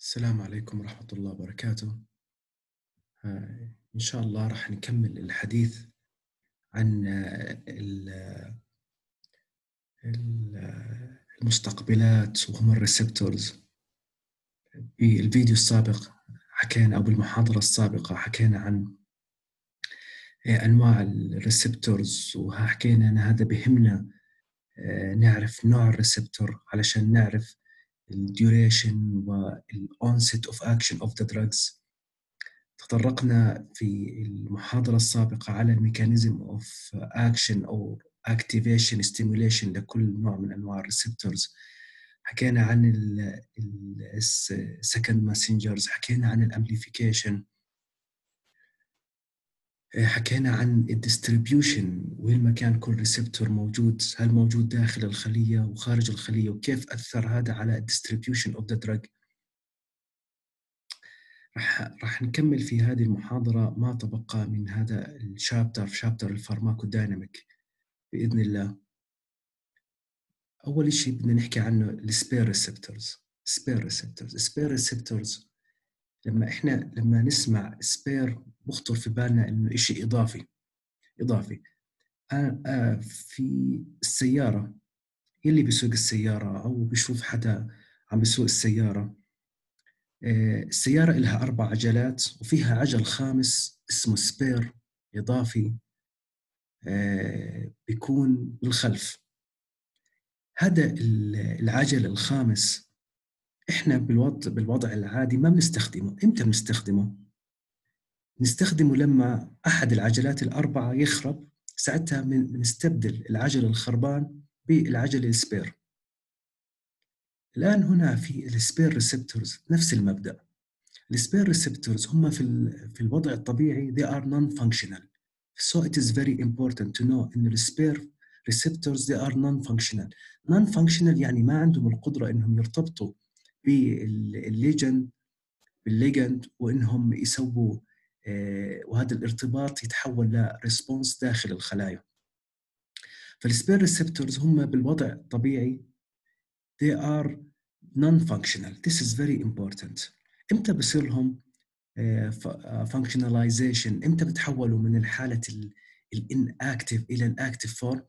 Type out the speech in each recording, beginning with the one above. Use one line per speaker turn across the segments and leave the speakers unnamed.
السلام عليكم ورحمة الله وبركاته. آه، إن شاء الله راح نكمل الحديث عن آه، المستقبلات وهم ال receptors. بالفيديو السابق حكينا أو بالمحاضرة السابقة حكينا عن آه، أنواع ال receptors وحكينا أن هذا بهمنا نعرف نوع ال receptor علشان نعرف ال duration وال onset of action of the drugs تطرقنا في المحاضرة السابقة على ال mechanism of action أو activation stimulation لكل نوع من أنواع ال receptors حكينا عن ال second messengers حكينا عن ال amplification حكينا عن ال distribution وين ما كان كل receptor موجود هل موجود داخل الخلية وخارج الخلية وكيف أثر هذا على ال distribution of the drug راح راح نكمل في هذه المحاضرة ما تبقى من هذا ال chapter في chapter ال pharmacodynamic بإذن الله. أول شيء بدنا نحكي عنه ال spare receptors spare receptors spare receptors لما إحنا لما نسمع spare بخطر في بالنا إنه شيء إضافي إضافي. آه آه في السيارة يلي بيسوق السيارة أو بيشوف حدا عم بيسوق السيارة آه السيارة لها أربع عجلات وفيها عجل خامس اسمه سبير إضافي بيكون بالخلف. هذا العجل الخامس إحنا بالوضع بالوضع العادي ما بنستخدمه. إمتى بنستخدمه؟ نستخدمه لما أحد العجلات الأربعة يخرب ساعتها بنستبدل العجل الخربان بالعجل ال spare. الآن هنا في ال spare receptors نفس المبدأ. ال spare receptors هم في في الوضع الطبيعي they are non-functional. So it is very important to know إن ال spare receptors they are non-functional. Non-functional يعني ما عندهم القدرة إنهم يرتبطوا بال ligand بال ligand وإنهم يسووا وهذا الارتباط يتحول ل response داخل الخلايا. فال spare receptors هم بالوضع الطبيعي they are non-functional. This is very important. إمتى بصير لهم functionalization إمتى بتحولوا من الحالة ال inactive إلى ال active form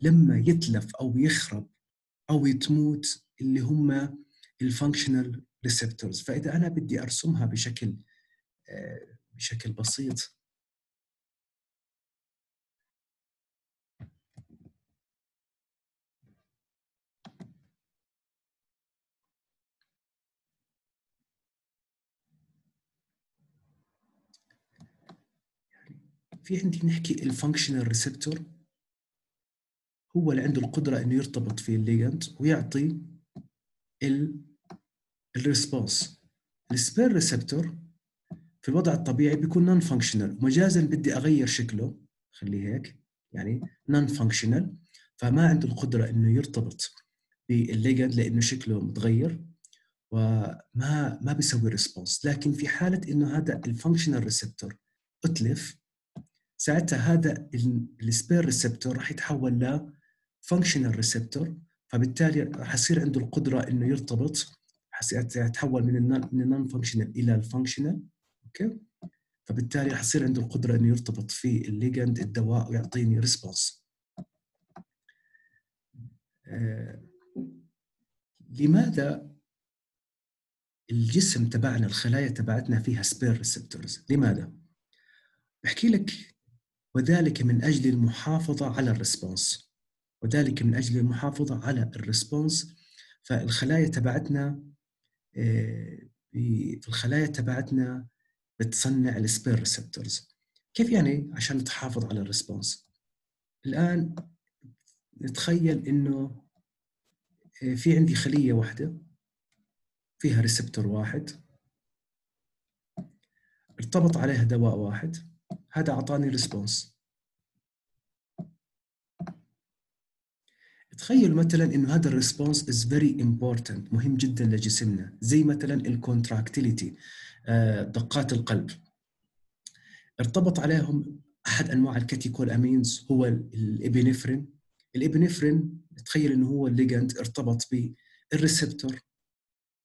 لما يتلف أو يخرب أو يتموت اللي هم ال functional receptors فإذا أنا بدي أرسمها بشكل آه، بشكل بسيط. في عندي نحكي ال functional receptor هو اللي عنده القدرة إنه يرتبط في ال ligand ويعطي ال response ال spare receptor في الوضع الطبيعي بيكون non-functional مجازا بدي أغير شكله خليه هيك يعني non-functional فما عنده القدرة إنه يرتبط بال ligand لإنه شكله متغير وما ما بيسوي response لكن في حالة إنه هذا ال functional receptor أتلف ساعتها هذا ال spare receptor راح يتحول ل functional receptor فبالتالي راح يصير عنده القدرة إنه يرتبط يتحول من ال non-functional إلى ال functional okay؟ فبالتالي راح يصير عنده القدرة إنه يرتبط في ال ligand الدواء ويعطيني response آه لماذا الجسم تبعنا الخلايا تبعتنا فيها spare receptors لماذا؟ بحكي لك وذلك من أجل المحافظة على ال response وذلك من أجل المحافظة على ال response فالخلايا تبعتنا آه، في الخلايا تبعتنا بتصنع ال spare receptors. كيف يعني؟ عشان تحافظ على ال response. الآن نتخيل إنه آه، في عندي خلية واحدة فيها receptor واحد. ارتبط عليها دواء واحد. هذا أعطاني response. تخيل مثلا إنه هذا ال response is very important مهم جدا لجسمنا زي مثلا ال contractility. دقات القلب. ارتبط عليهم أحد أنواع ال catecholamines هو ال epinephrine. ال epinephrine تخيل إنه هو ال ligand ارتبط بال receptor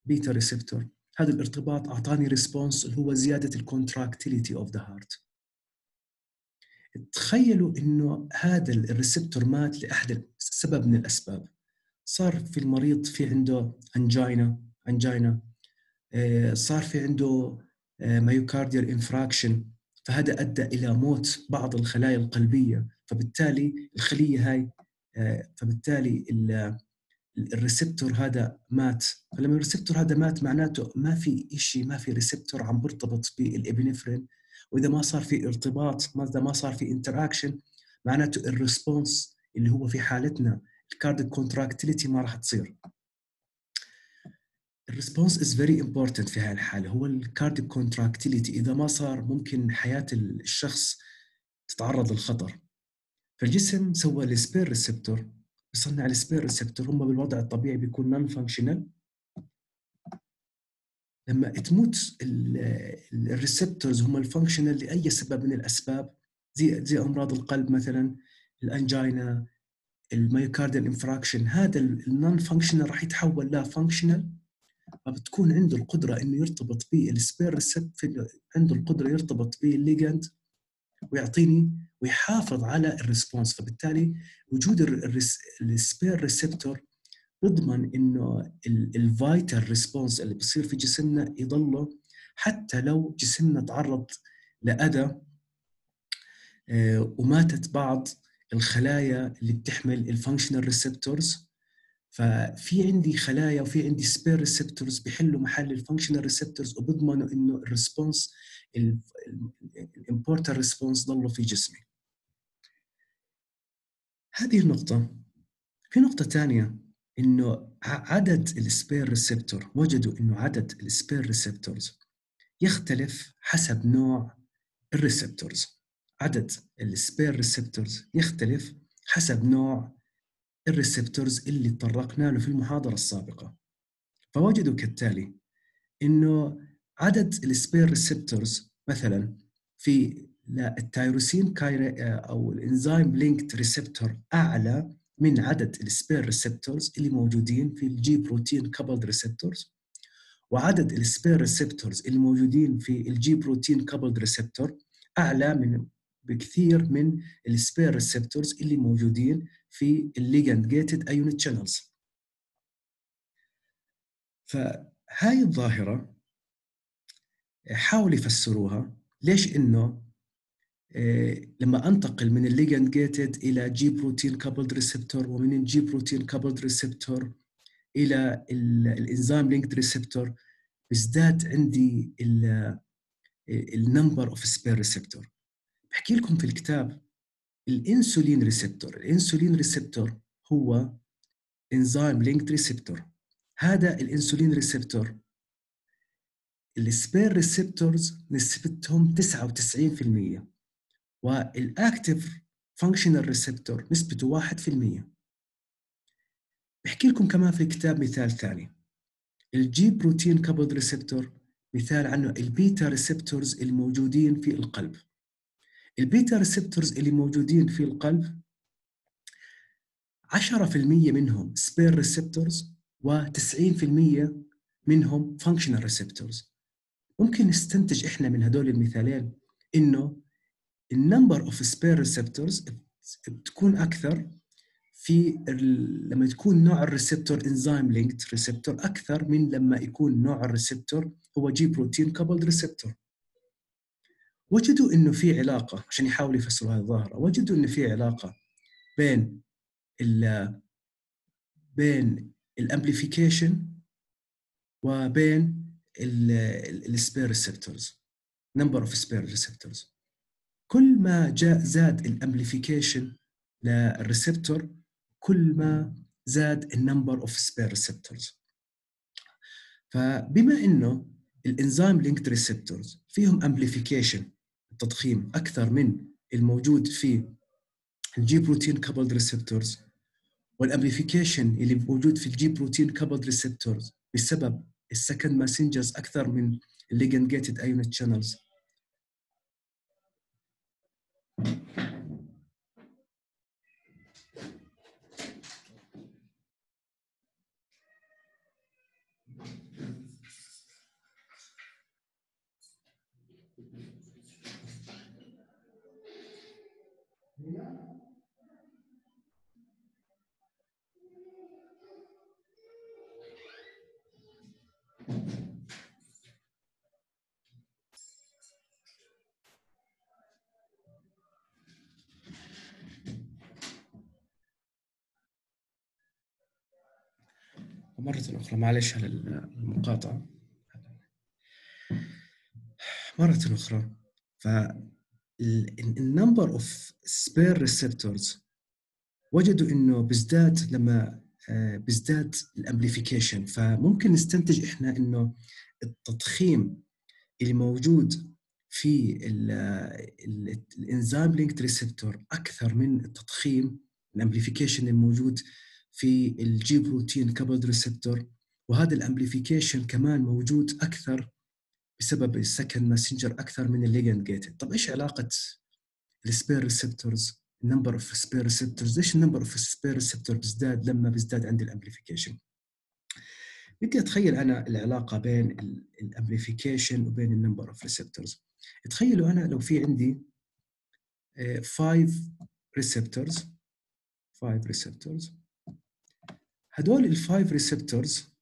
beta receptor. هذا الارتباط أعطاني response اللي هو زيادة ال contractility of the heart تخيلوا إنه هذا ال receptor مات لأحد سبب من الأسباب. صار في المريض في عنده angina angina آه، صار في عنده myocardial infarction فهذا أدى إلى موت بعض الخلايا القلبية. فبالتالي الخلية هاي آه، فبالتالي ال receptor هذا مات. فلما ال receptor هذا مات معناته ما في شيء ما في receptor عم برتبط بال epinephrine. وإذا ما صار في ارتباط إذا ما صار في interaction معناته ال response اللي هو في حالتنا ال cardiac contractility ما راح تصير. ال response is very important في هذه الحالة. هو ال cardiac contractility إذا ما صار ممكن حياة الشخص تتعرض للخطر. فالجسم سوى ال spare receptor بصنع ال spare receptor هم بالوضع الطبيعي بيكون non-functional لما تموت ال receptors هم ال functional لأي سبب من الأسباب. زي زي أمراض القلب مثلا ال angina ال myocardial infarction هذا ال non-functional راح يتحول ل functional فبتكون عنده القدرة إنه يرتبط بال spare receptor عنده القدرة يرتبط بال ligand ويعطيني ويحافظ على ال response فبالتالي وجود ال spare receptor بيضمن إنه ال vital response اللي بصير في جسمنا يضله حتى لو جسمنا تعرض لأذى آه، وماتت بعض الخلايا اللي بتحمل ال functional receptors ففي عندي خلايا وفي عندي spare receptors بيحلوا محل ال functional receptors وبضمنوا إنه ال response ال important response يضلوا في جسمي. هذه النقطة. في نقطة ثانية إنه عدد ال spare receptor وجدوا إنه عدد ال spare receptors يختلف حسب نوع ال receptors عدد ال spare receptors يختلف حسب نوع ال receptors اللي تطرقنا له في المحاضرة السابقة. فوجدوا كالتالي إنه عدد ال spare receptors مثلا في التيروسين أو ال enzyme-linked receptor أعلى من عدد ال spare receptors اللي موجودين في ال G protein-coupled receptors وعدد ال spare receptors اللي موجودين في ال G protein-coupled receptor أعلى من بكثير من ال spare receptors اللي موجودين في ال ligand-gated ion channels فهاي الظاهرة حاولوا يفسروها. ليش إنه آه، لما أنتقل من ال ligand-gated إلى G protein-coupled receptor ومن ال G protein-coupled receptor إلى ال enzyme-linked receptor بيزداد عندي ال number of spare receptor بحكي لكم في الكتاب ال insulin receptor ال insulin receptor هو enzyme linked receptor هذا الإنسولين receptor ال spare receptors نسبتهم 99% وال active functional receptor نسبته 1% بحكي لكم كمان في الكتاب مثال ثاني. ال G protein coupled receptor مثال عنه ال beta receptors الموجودين في القلب. ال beta receptors اللي موجودين في القلب 10% منهم spare receptors و90% منهم functional receptors ممكن نستنتج إحنا من هدول المثالين إنه ال number of spare receptors بتكون أكثر في لما تكون نوع ال receptor enzyme linked receptor أكثر من لما يكون نوع ال receptor هو G protein coupled receptor وجدوا إنه في علاقة عشان يحاولوا يفسروا هذه الظاهرة وجدوا إنه في علاقة بين ال بين ال amplification وبين ال spare receptors number of spare receptors كل ما جاء زاد ال amplification لل receptor كل ما زاد ال number of spare receptors فبما إنه ال enzyme linked receptors فيهم amplification التضخيم أكثر من الموجود في ال G protein coupled receptors وال amplification اللي موجود في ال G protein coupled receptors بسبب ال second messengers أكثر من ال ligand gated ion channels. مرة أخرى معلش على المقاطعة. مرة أخرى ف ال number of spare receptors وجدوا إنه بيزداد لما آه، بيزداد ال amplification فممكن نستنتج إحنا إنه التضخيم اللي موجود في ال enzyme linked receptor أكثر من التضخيم ال amplification الموجود في ال G protein coupled receptor وهذا ال amplification كمان موجود أكثر بسبب ال second messenger أكثر من ال ligand gated طب إيش علاقة ال spare receptors ال number of spare receptors ليش ال number of spare receptor بيزداد لما بيزداد عندي ال amplification بدي أتخيل أنا العلاقة بين ال amplification وبين ال number of receptors تخيلوا أنا لو في عندي 5 receptors 5 receptors هدول ال five receptors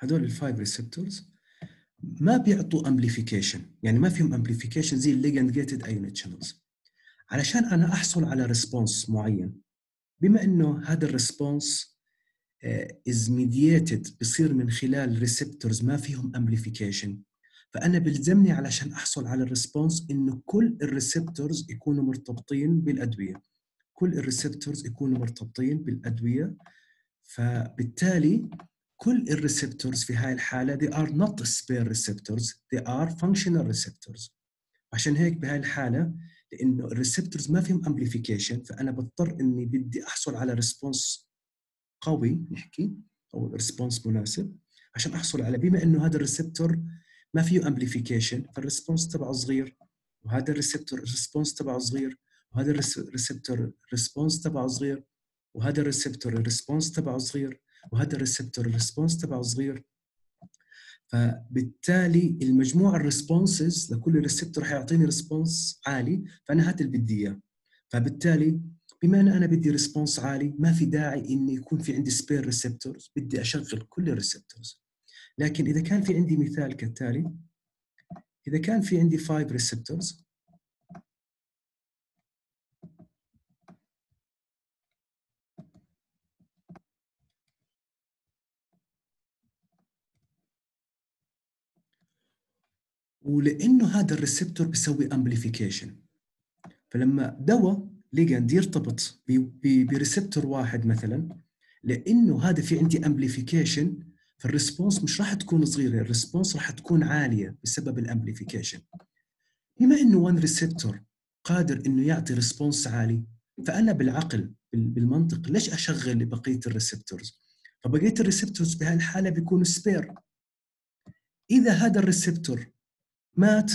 هدول ال five receptors ما بيعطوا amplification يعني ما فيهم amplification زي ال ligand gated ion channels علشان أنا أحصل على response معين بما إنه هذا ال response is mediated بصير من خلال receptors ما فيهم amplification فأنا بلزمني علشان أحصل على ال response انه كل ال receptors يكونوا مرتبطين بالأدوية. كل ال receptors يكونوا مرتبطين بالأدوية. فبالتالي كل ال receptors في هاي الحالة they are not spare receptors they are functional receptors. عشان هيك بهاي الحالة لأنه ال receptors ما فيهم amplification فأنا بضطر إني بدي أحصل على response قوي نحكي أو response مناسب عشان أحصل على بما إنه هذا ال receptor ما فيه amplification فال response تبعه صغير وهذا ال receptor ال response تبعه صغير وهذا ال receptor ال response تبعه صغير وهذا ال receptor ال response تبعه صغير وهذا ال receptor ال response تبعه صغير. فبالتالي المجموع ال responses لكل receptor حيعطيني response عالي فأنا هذا اللي بدي إياه. فبالتالي بما أن أنا بدي response عالي ما في داعي إني يكون في عندي spare receptors بدي أشغل كل ال receptors لكن إذا كان في عندي مثال كالتالي إذا كان في عندي 5 receptors ولأنه هذا ال receptor بيسوي amplification فلما دواء ligand يرتبط ب receptor واحد مثلا لأنه هذا في عندي amplification فال response مش راح تكون صغيرة ال response راح تكون عالية بسبب ال amplification بما إنه one receptor قادر إنه يعطي response عالي فأنا بالعقل بالمنطق ليش أشغل بقية ال receptors فبقية ال receptors بهالحالة الحاله بيكونوا spare إذا هذا ال receptor مات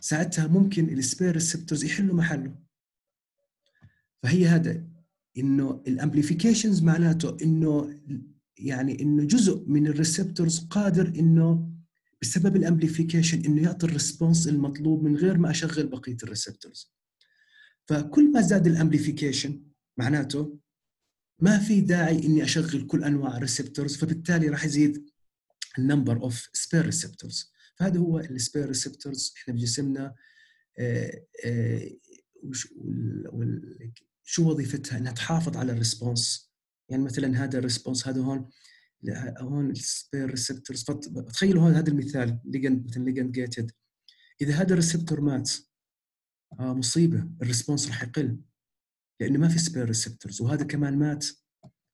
ساعتها ممكن ال spare receptors يحلوا محله. فهي هذا إنه ال amplifications معناته إنه يعني إنه جزء من ال receptors قادر إنه بسبب ال amplification إنه يعطي ال response المطلوب من غير ما أشغل بقية ال receptors فكل ما زاد ال amplification معناته ما في داعي إني أشغل كل أنواع ال receptors فبالتالي راح يزيد ال number of spare receptors فهذا هو ال spare receptors إحنا بجسمنا آه، آه، شو وظيفتها؟ إنها تحافظ على ال response يعني مثلا هذا ال response هذا هون هون ال spare receptors. تخيلوا هون هذا المثال ligand مثلا ligand gated إذا هذا ال receptor مات آه مصيبة ال response راح يقل لأنه ما في spare receptors. وهذا كمان مات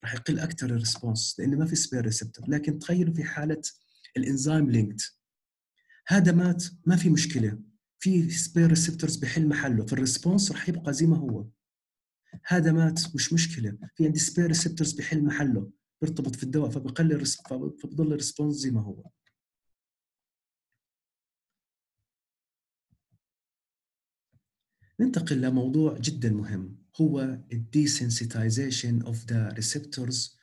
راح يقل أكثر ال response لأنه ما في spare receptor. لكن تخيلوا في حالة ال enzyme linked هذا مات ما في مشكلة. في spare receptors بحل محله. فال response راح يبقى زي ما هو. هذا مات مش مشكلة. في عندي spare receptors بحل محله بيرتبط في الدواء فبقلل فبضل ال response زي ما هو. ننتقل لموضوع جدا مهم هو ال desensitization of the receptors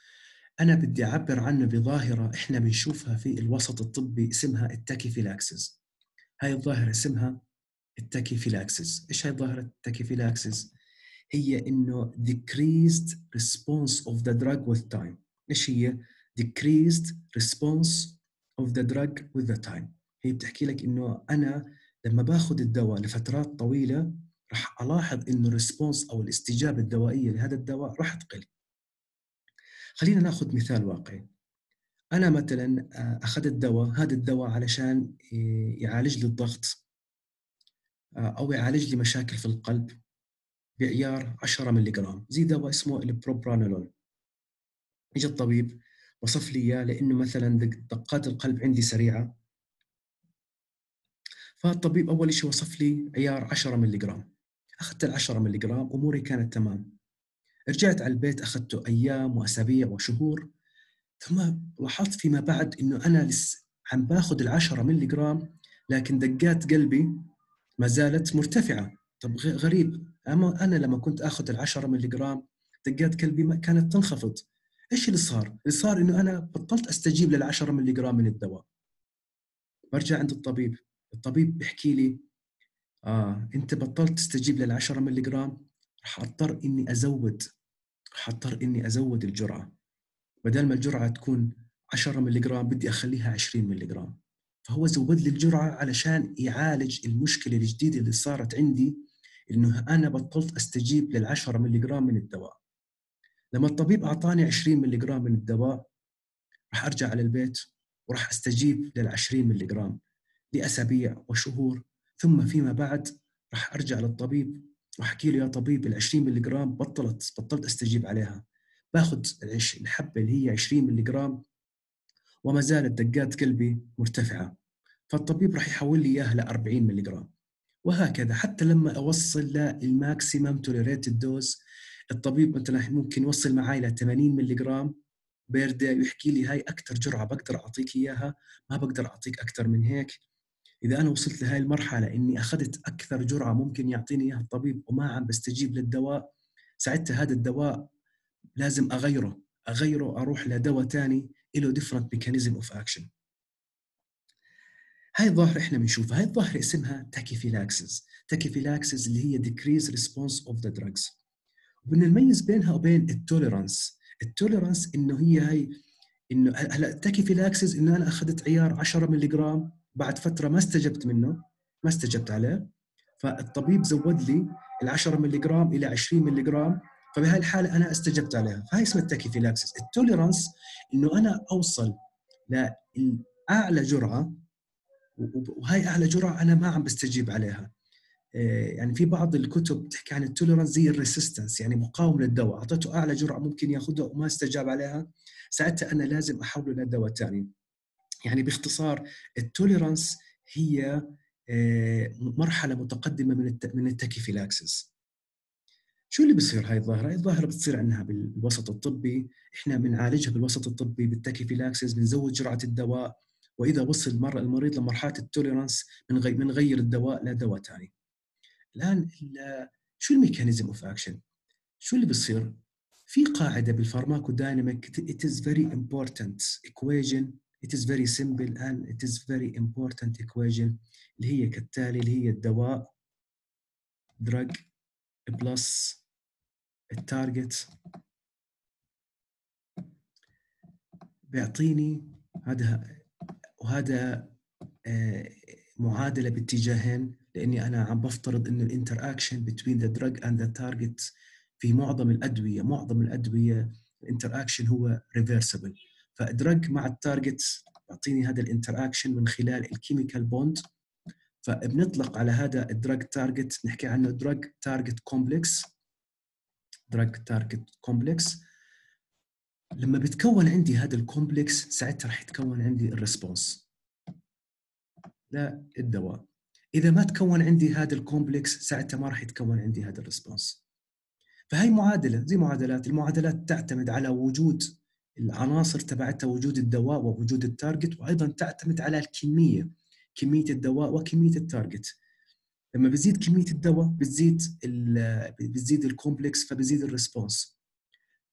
أنا بدي أعبر عنه بظاهرة إحنا بنشوفها في الوسط الطبي اسمها ال tachyphylaxis هاي الظاهرة اسمها ال tachyphylaxis إيش هاي ظاهره ال tachyphylaxis هي إنه decreased response of the drug with time. إيش هي؟ decreased response of the drug with the time. هي بتحكي لك إنه أنا لما باخذ الدواء لفترات طويلة راح ألاحظ إنه ال response أو الاستجابة الدوائية لهذا الدواء راح تقل. خلينا ناخذ مثال واقعي. أنا مثلا آه، أخذت دواء هذا الدواء علشان يعالج لي الضغط آه، أو يعالج لي مشاكل في القلب. بعيار 10 ملي جرام. زي دواء اسمه البروبرانولول اجى الطبيب وصف لي إياه لأنه مثلا دقات القلب عندي سريعة. فالطبيب أول شيء وصف لي عيار 10 ملي جرام. أخذت ال 10 ملي جرام اموري كانت تمام. رجعت على البيت أخذته أيام وأسابيع وشهور. ثم لاحظت فيما بعد إنه أنا لسه عم باخذ ال 10 ملي جرام لكن دقات قلبي ما زالت مرتفعة. طب غريب. أما أنا لما كنت آخذ ال 10 ملي جرام دقات قلبي ما كانت تنخفض. إيش اللي صار؟ اللي صار إنه أنا بطلت أستجيب لل 10 ملي جرام من الدواء. برجع عند الطبيب. الطبيب بيحكي لي آه أنت بطلت تستجيب لل 10 ملي جرام راح أضطر إني أزود. راح أضطر إني أزود الجرعة. بدل ما الجرعة تكون 10 ملي جرام بدي أخليها 20 ملي جرام فهو زود لي الجرعة علشان يعالج المشكلة الجديدة اللي صارت عندي إنه أنا بطلت أستجيب لل 10 ملي جرام من الدواء. لما الطبيب أعطاني 20 ملي جرام من الدواء راح أرجع على البيت وراح أستجيب لل 20 ملي جرام لأسابيع وشهور. ثم فيما بعد راح أرجع للطبيب وأحكي له يا طبيب ال 20 ملي جرام بطلت بطلت أستجيب عليها. باخذ الحبة اللي هي 20 ملي جرام وما زالت دقات قلبي مرتفعة. فالطبيب راح يحول لي إياها ل 40 ملي جرام وهكذا. حتى لما أوصل لل maximum tolerated dose الطبيب مثلا ممكن يوصل معي ل 80 ملي جرام per day ويحكي لي هاي أكثر جرعة بقدر أعطيك إياها ما بقدر أعطيك أكثر من هيك. إذا أنا وصلت لهي المرحلة إني أخذت أكثر جرعة ممكن يعطيني إياها الطبيب وما عم بستجيب للدواء ساعتها هذا الدواء لازم أغيره أغيره أروح لدواء ثاني له different mechanism of action هاي الظاهرة إحنا بنشوفها هاي الظاهرة اسمها tachyphylaxis tachyphylaxis اللي هي decrease response of the drugs. وبدنا نميز بينها وبين ال tolerance ال tolerance إنه هي هاي إنه هلأ ال tachyphylaxis إنه أنا أخذت عيار 10 ملي جرام بعد فترة ما استجبت منه ما استجبت عليه. فالطبيب زود لي ال 10 ملي جرام إلى 20 ملي جرام فبهاي الحالة أنا استجبت عليها. فهي اسمها ال tachyphylaxis ال tolerance إنه أنا أوصل لأعلى جرعة وهي أعلى جرعة أنا ما عم بستجيب عليها. آه، يعني في بعض الكتب بتحكي عن ال tolerance زي ال resistance يعني مقاوم للدواء. أعطيته أعلى جرعة ممكن ياخذها وما استجاب عليها. ساعتها أنا لازم أحوله لدواء ثاني يعني باختصار ال tolerance هي آه، مرحلة متقدمة من من ال tachyphylaxis شو اللي بصير هاي الظاهرة؟ هاي الظاهرة بتصير عندنا بالوسط الطبي، إحنا بنعالجها بالوسط الطبي بال tachyphylaxis بنزود جرعة الدواء. وإذا وصل المريض لمرحله ال tolerance بنغير الدواء لدواء ثاني. الآن شو ال mechanism of action؟ شو اللي بصير؟ في قاعدة بال pharmacodynamic it is very important equation it is very simple and it is very important equation اللي هي كالتالي اللي هي الدواء drug plus ال target بيعطيني هذا وهذا آه، معادلة باتجاهين لأني أنا عم بفترض إنه ال interaction between the drug and the target في معظم الأدوية معظم الأدوية ال interaction هو reversible ف drug مع ال target يعطيني هذا ال interaction من خلال ال chemical bond. فبنطلق على هذا ال drug target نحكي عنه drug target complex drug target complex لما بتكون عندي هذا ال complex ساعتها راح يتكون عندي ال response. للدواء إذا ما تكون عندي هذا ال complex ساعتها ما راح يتكون عندي هذا ال response. فهي معادلة زي معادلات. المعادلات تعتمد على وجود العناصر تبعتها وجود الدواء ووجود ال target وأيضا تعتمد على الكمية كمية الدواء وكمية ال target لما بزيد كمية الدواء بتزيد بتزيد ال complex فبزيد ال response.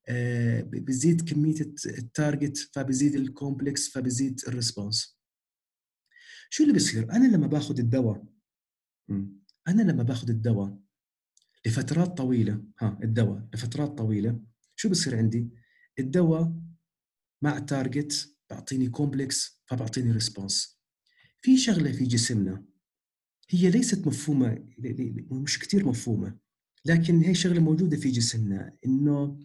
آه، بزيد كمية ال target فبزيد ال complex فبزيد ال response. شو اللي بيصير؟ أنا لما باخذ الدواء أنا لما باخذ الدواء لفترات طويلة ها الدواء لفترات طويلة شو بصير عندي؟ الدواء مع target بعطيني complex فبعطيني response. في شغلة في جسمنا هي ليست مفهومة مش كثير مفهومة لكن هي شغلة موجودة في جسمنا إنه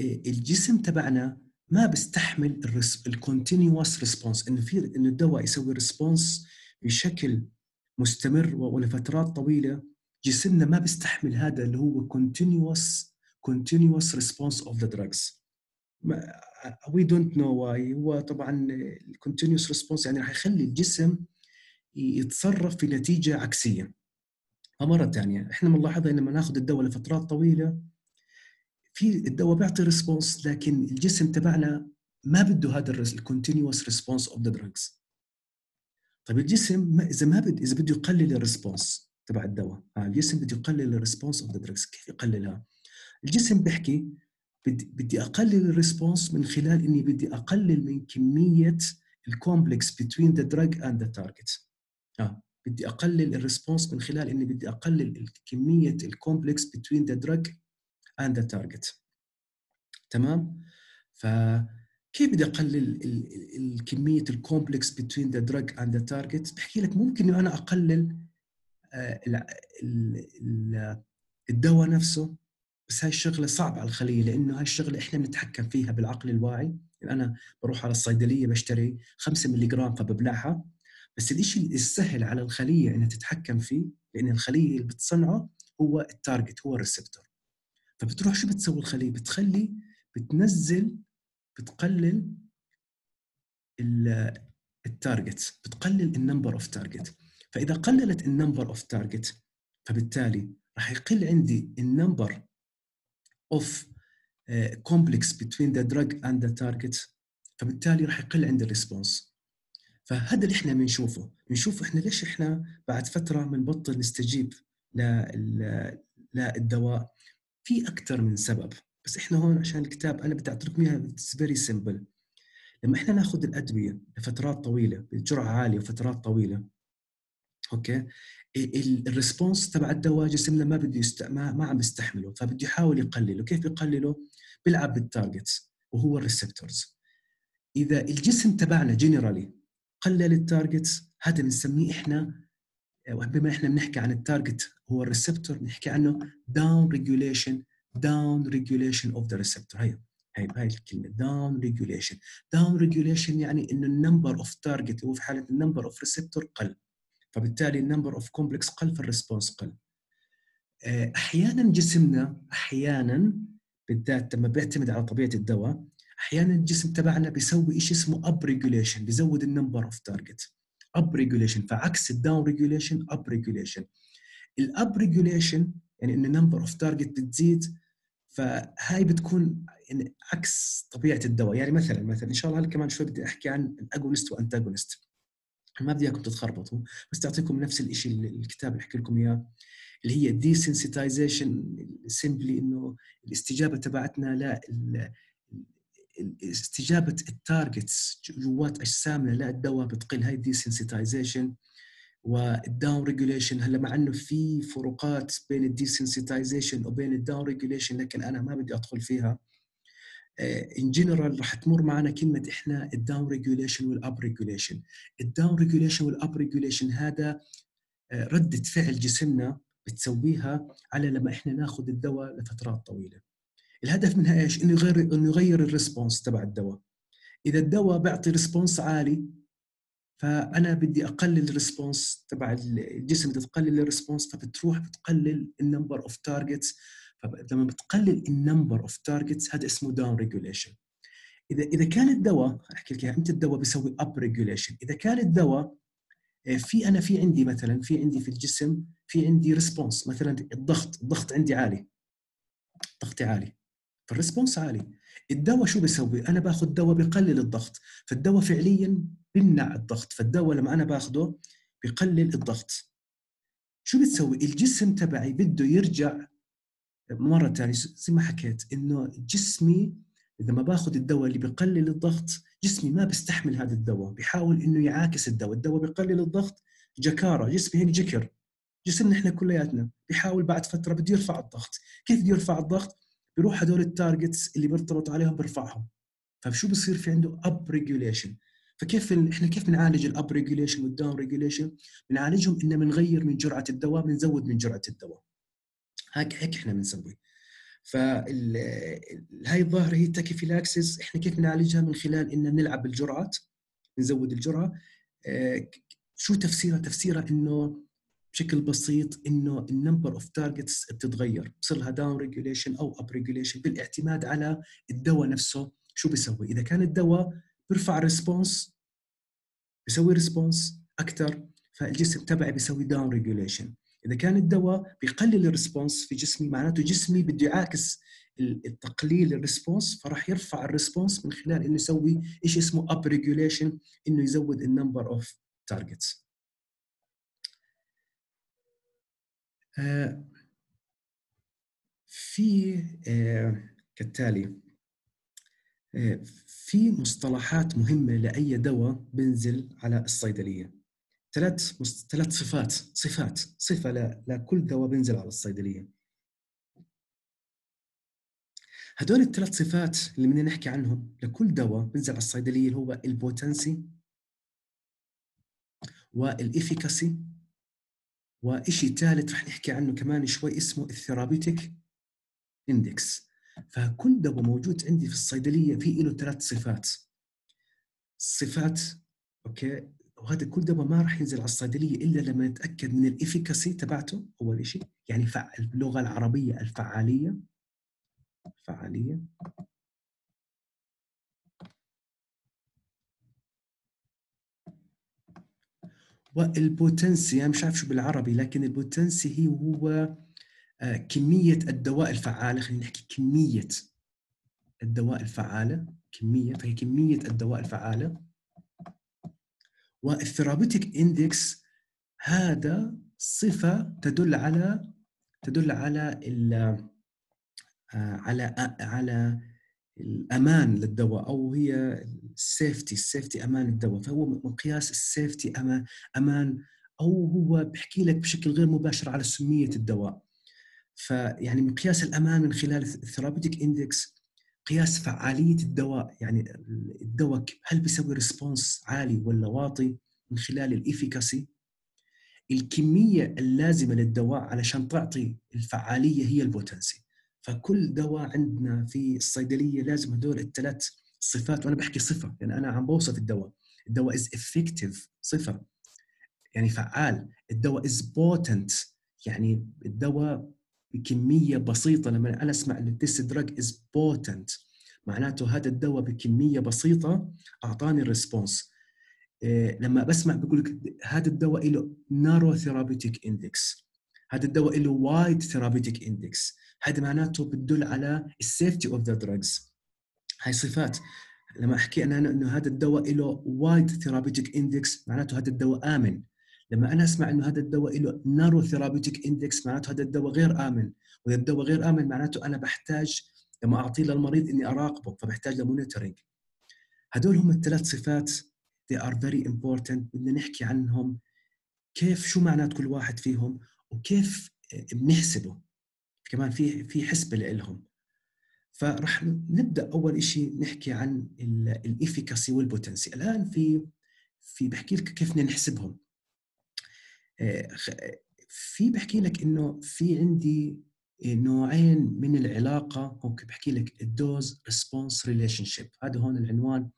الجسم تبعنا ما بيستحمل ال continuous response إنه في إنه الدواء يسوي response بشكل مستمر ولفترات طويلة جسمنا ما بيستحمل هذا اللي هو continuous continuous response of the drugs. we don't know why. هو طبعا continuous response يعني راح يخلي الجسم يتصرف في نتيجة عكسية. فمرة ثانية إحنا بنلاحظ لما ناخذ الدواء لفترات طويلة في الدواء بيعطي response لكن الجسم تبعنا ما بده هذا ال continuous response of the drugs طيب الجسم ما إذا ما بد إذا بده يقلل ال response تبع الدواء الجسم بده يقلل ال response of the drugs كيف يقللها؟ الجسم بيحكي بدي, بدي أقلل ال response من خلال إني بدي أقلل من كمية ال complex between the drug and the target آه بدي أقلل ال response من خلال إني بدي أقلل كمية ال complex between the drug and the target. تمام؟ فكيف بدي أقلل الكمية ال complex between the drug and the target بحكي لك ممكن إنه أنا أقلل آه، الدواء نفسه بس هاي الشغلة صعبة على الخلية لأنه هاي الشغلة إحنا بنتحكم فيها بالعقل الواعي. يعني أنا بروح على الصيدلية بشتري 5 ملي جرام فببلعها بس الشيء السهل على الخلية إنها تتحكم فيه لأن الخلية اللي بتصنعه هو ال target هو ال receptor. فبتروح شو بتسوي الخليه بتخلي بتنزل بتقلل ال target بتقلل ال number of target فإذا قللت ال number of target فبالتالي راح يقل عندي ال number of complex between the drug and the target فبالتالي راح يقل عندي ال response فهذا اللي إحنا بنشوفه. بنشوف إحنا ليش إحنا بعد فترة بنبطل نستجيب للدواء في أكثر من سبب بس إحنا هون عشان الكتاب أنا بدي أعطيكم إياها it's very simple لما إحنا ناخذ الأدوية لفترات طويلة بجرعة عالية وفترات طويلة okay؟ ال response تبع الدواء جسمنا ما بده يست... ما, ما عم يستحمله فبده يحاول يقلله. كيف يقلله؟ بيلعب بال targets وهو ال receptors إذا الجسم تبعنا generally قلل ال targets هذا بنسميه إحنا بما إحنا بنحكي عن ال target هو ال receptor بنحكي عنه down regulation down regulation of the receptor هي هي هاي الكلمة down regulation down regulation يعني إنه ال number of target هو في حالة ال number of receptor قل. فبالتالي ال number of complex قل فال response قل. آه، أحيانا جسمنا أحيانا بالذات لما بيعتمد على طبيعة الدواء أحيانا الجسم تبعنا بيسوي شيء اسمه up regulation بيزود ال number of target up regulation فعكس ال down regulation up regulation ال up regulation يعني إن ال number of target بتزيد فهاي بتكون يعني عكس طبيعة الدواء. يعني مثلا مثلا إن شاء الله كمان شوي بدي أحكي عن ال agonist و antagonist. ما بدي إياكم تتخربطوا بس تعطيكم نفس الشيء اللي الكتاب يحكي لكم إياه اللي هي desensitization simply إنه الاستجابة تبعتنا استجابة ال targets جوات اجسامنا للدواء بتقل. هاي desensitization وال down regulation هلأ مع إنه في فروقات بين ال desensitization وبين ال down regulation لكن أنا ما بدي أدخل فيها. in آه، جنرال رح تمر معنا كلمة إحنا الداون ريجوليشن والاب ريجوليشن الداون ريجوليشن والاب ريجوليشن هذا آه، ردة فعل جسمنا بتسويها على لما إحنا ناخذ الدواء لفترات طويلة. الهدف منها إيش؟ إنه يغير إنه يغير ال response تبع الدواء. إذا الدواء بيعطي response عالي فأنا بدي أقلل ال response تبع الجسم بدها تقلل ال response فبتروح بتقلل ال number of targets فلما بتقلل ال number of targets هذا اسمه down regulation. اذا إذا كان الدواء أحكي لك إمتى الدواء بيسوي up regulation؟ إذا كان الدواء آه، في أنا في عندي مثلا في عندي في الجسم في عندي response مثلا الضغط الضغط عندي عالي ضغطي عالي فالريسبونس عالي. الدواء شو بيسوي؟ أنا باخذ دواء بقلل الضغط. فالدواء فعليا بمنع الضغط. فالدواء لما أنا باخذه بقلل الضغط. شو بتسوي؟ الجسم تبعي بده يرجع مرة ثانية زي ما حكيت إنه جسمي إذا ما باخذ الدواء اللي بقلل الضغط جسمي ما بيستحمل هذا الدواء. بيحاول إنه يعاكس الدواء. الدواء بقلل الضغط جكارة. جسمي هيك جكر. جسمنا إحنا كلياتنا. بيحاول بعد فترة بده يرفع الضغط. كيف بده يرفع الضغط؟ بيروح هدول ال targets اللي بيرتبط عليهم بيرفعهم فشو بصير في عنده up regulation فكيف إحنا كيف بنعالج ال up regulation وال down regulation؟ بنعالجهم ان بنغير من جرعة الدواء بنزود من جرعة الدواء. هيك هيك إحنا بنسوي فهاي الظاهرة هي ال tachyphylaxis. إحنا كيف بنعالجها؟ من خلال ان بنلعب بالجرعات نزود الجرعة. آه، شو تفسيرها؟ تفسيرها إنه بشكل بسيط إنه ال number of targets بتتغير بصير لها down regulation أو up regulation بالاعتماد على الدواء نفسه شو بيسوي. إذا كان الدواء بيرفع response بيسوي response أكثر فالجسم تبعي بيسوي down regulation إذا كان الدواء بيقلل ال response في جسمي معناته جسمي بده يعاكس التقليل ال response فراح يرفع ال response من خلال إنه يسوي شيء اسمه up regulation إنه يزود ال number of targets في كالتالي في مصطلحات مهمة لأي دواء بنزل على الصيدلية. ثلاث ثلاث صفات صفات صفة لكل دواء بنزل على الصيدلية. هدول الثلاث صفات اللي بدنا نحكي عنهم لكل دواء بنزل على الصيدلية اللي هو ال potency وال efficacy وشيء ثالث رح نحكي عنه كمان شوي اسمه ال therapeutic index. فكل دواء موجود عندي في الصيدلية في له ثلاث صفات. صفات أوكي وهذا كل دواء ما راح ينزل على الصيدلية إلا لما نتأكد من ال efficacy تبعته أول شيء يعني باللغة العربية الفعالية. فعالية. وال potency مش عارف شو بالعربي لكن البوتنسي هو آه، كمية الدواء الفعالة خلينا نحكي كمية الدواء الفعالة كمية فهي كمية الدواء الفعالة. وال therapeutic index هذا صفة تدل على تدل على آه، على على الأمان للدواء أو هي ال safety ال safety أمان الدواء. فهو مقياس ال safety أمان أمان أو هو بحكي لك بشكل غير مباشر على سمية الدواء. فيعني مقياس الأمان من خلال ال therapeutic index قياس فعالية الدواء. يعني الدواء هل بيسوي response عالي ولا واطي من خلال ال efficacy الكمية اللازمة للدواء علشان تعطي الفعالية هي ال potency فكل دواء عندنا في الصيدلية لازم هدول الثلاث صفات وأنا بحكي صفة يعني أنا عم بوصف الدواء. الدواء is effective صفه يعني فعال. الدواء is potent يعني الدواء بكمية بسيطة لما أنا أسمع this drug is potent معناته هذا الدواء بكمية بسيطة أعطاني ال response إيه لما بسمع بقول لك هذا الدواء له narrow therapeutic index هذا الدواء له wide therapeutic index هذا معناته بتدل على ال safety of the drugs هاي صفات. لما أحكي أنا إنه هذا الدواء له wide therapeutic index معناته هذا الدواء آمن. لما أنا أسمع إنه هذا الدواء له narrow therapeutic index معناته هذا الدواء غير آمن. وإذا الدواء غير آمن معناته أنا بحتاج لما أعطيه للمريض إني أراقبه فبحتاج ل monitoring هدول هم الثلاث صفات they are very important. بدنا نحكي عنهم. كيف شو معنات كل واحد فيهم؟ وكيف بنحسبه. كمان في في حسبة لهم فراح نبدأ أول شيء نحكي عن ال efficacy وال potency. الآن في في بحكي لك كيف بدنا نحسبهم. آه، في بحكي لك إنه في عندي نوعين من العلاقة ممكن بحكي لك ال dose response relationship هذا هون العنوان.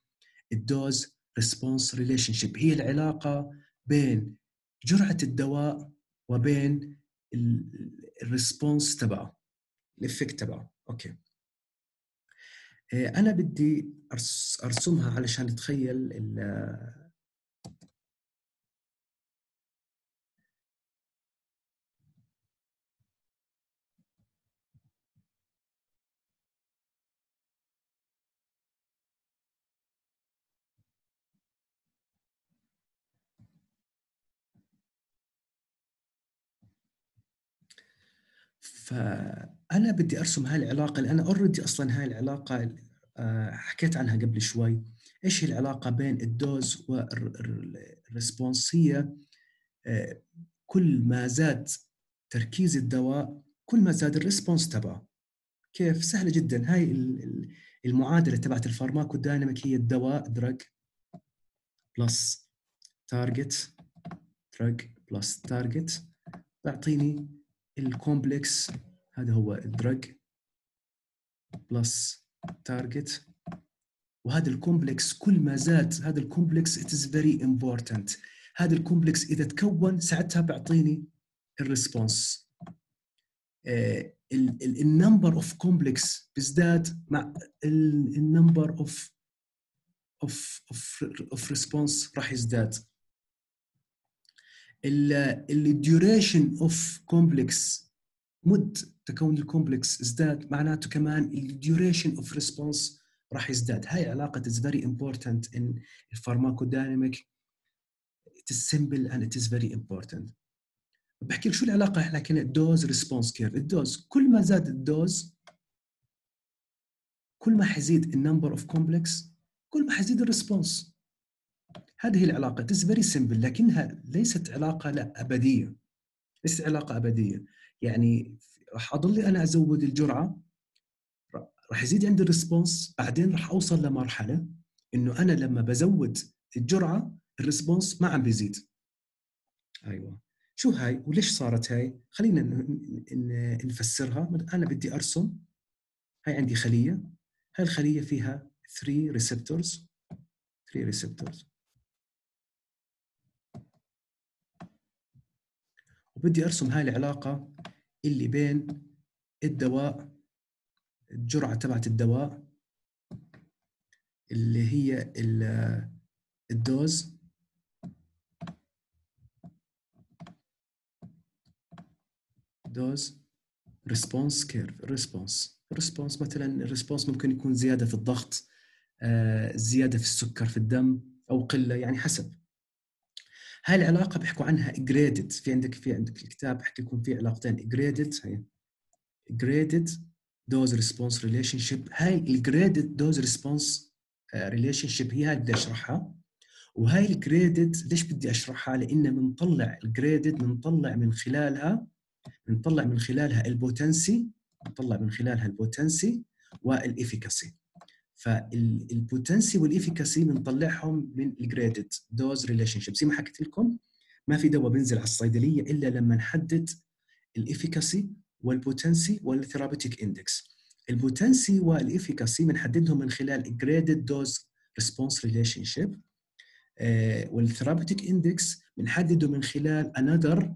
ال dose response relationship هي العلاقة بين جرعة الدواء وبين ال response تبعه ال effect تبعه. okay. أنا بدي أرسمها علشان اتخيل فانا بدي أرسم هاي العلاقة لأن already أصلا هاي العلاقة آه، حكيت عنها قبل شوي. إيش هي العلاقة بين ال dose وال response هي آه، كل ما زاد تركيز الدواء كل ما زاد ال response تبعه. كيف؟ سهلة جدا. هاي المعادلة تبعت ال pharmacodynamic هي الدواء drug plus target drug plus target بعطيني ال complex هذا هو ال drug plus target وهذا ال complex كل ما زاد هذا ال complex it is very important. هذا ال complex إذا تكون ساعتها بيعطيني ال response ال number of complex بيزداد مع ال number of of of response راح يزداد. ال duration of complex مد تكون ال complex ازداد معناته كمان ال duration of response راح يزداد. هاي علاقة is very important in pharmacodynamic. It is simple and it is very important. بحكي لك شو العلاقة إحنا كنا dose response curve ال dose كل ما زاد ال dose كل ما حيزيد ال number of complex كل ما حيزيد ال response هذه هي العلاقه it's very simple لكنها ليست علاقة لا أبدية. ليست علاقة أبدية. يعني راح أضل أنا أزود الجرعة راح يزيد عندي ال response بعدين راح أوصل لمرحلة إنه أنا لما بزود الجرعة ال response ما عم بيزيد. أيوه. شو هاي؟ وليش صارت هاي؟ خلينا نفسرها. أنا بدي أرسم. هاي عندي خلية. هاي الخلية فيها 3 receptors 3 receptors وبدي أرسم هاي العلاقة اللي بين الدواء الجرعة تبعت الدواء اللي هي ال dose. dose response curve response ال response مثلا ال response ممكن يكون زيادة في الضغط آه، زيادة في السكر في الدم أو قلة يعني حسب. هاي العلاقة بيحكوا عنها graded في عندك في عندك الكتاب بحكي لكم في علاقتين graded هي. graded dose response relationship هاي ال graded dose response relationship هي هاي بدي أشرحها. وهاي ال graded ليش بدي أشرحها؟ لأن بنطلع ال graded بنطلع من خلالها بنطلع من خلالها البوتنسي بنطلع من خلالها البوتنسي والافيكاسي فالبوتنسي والافيكاسي بنطلعهم من ال graded dose relationship زي ما حكيت لكم ما في دواء بينزل على الصيدلية إلا لما نحدد الافيكاسي والبوتنسي والثيرابيوتيك اندكس البوتنسي والافيكاسي بنحددهم من خلال graded dose response relationship وال therapeutic index بنحدده من خلال another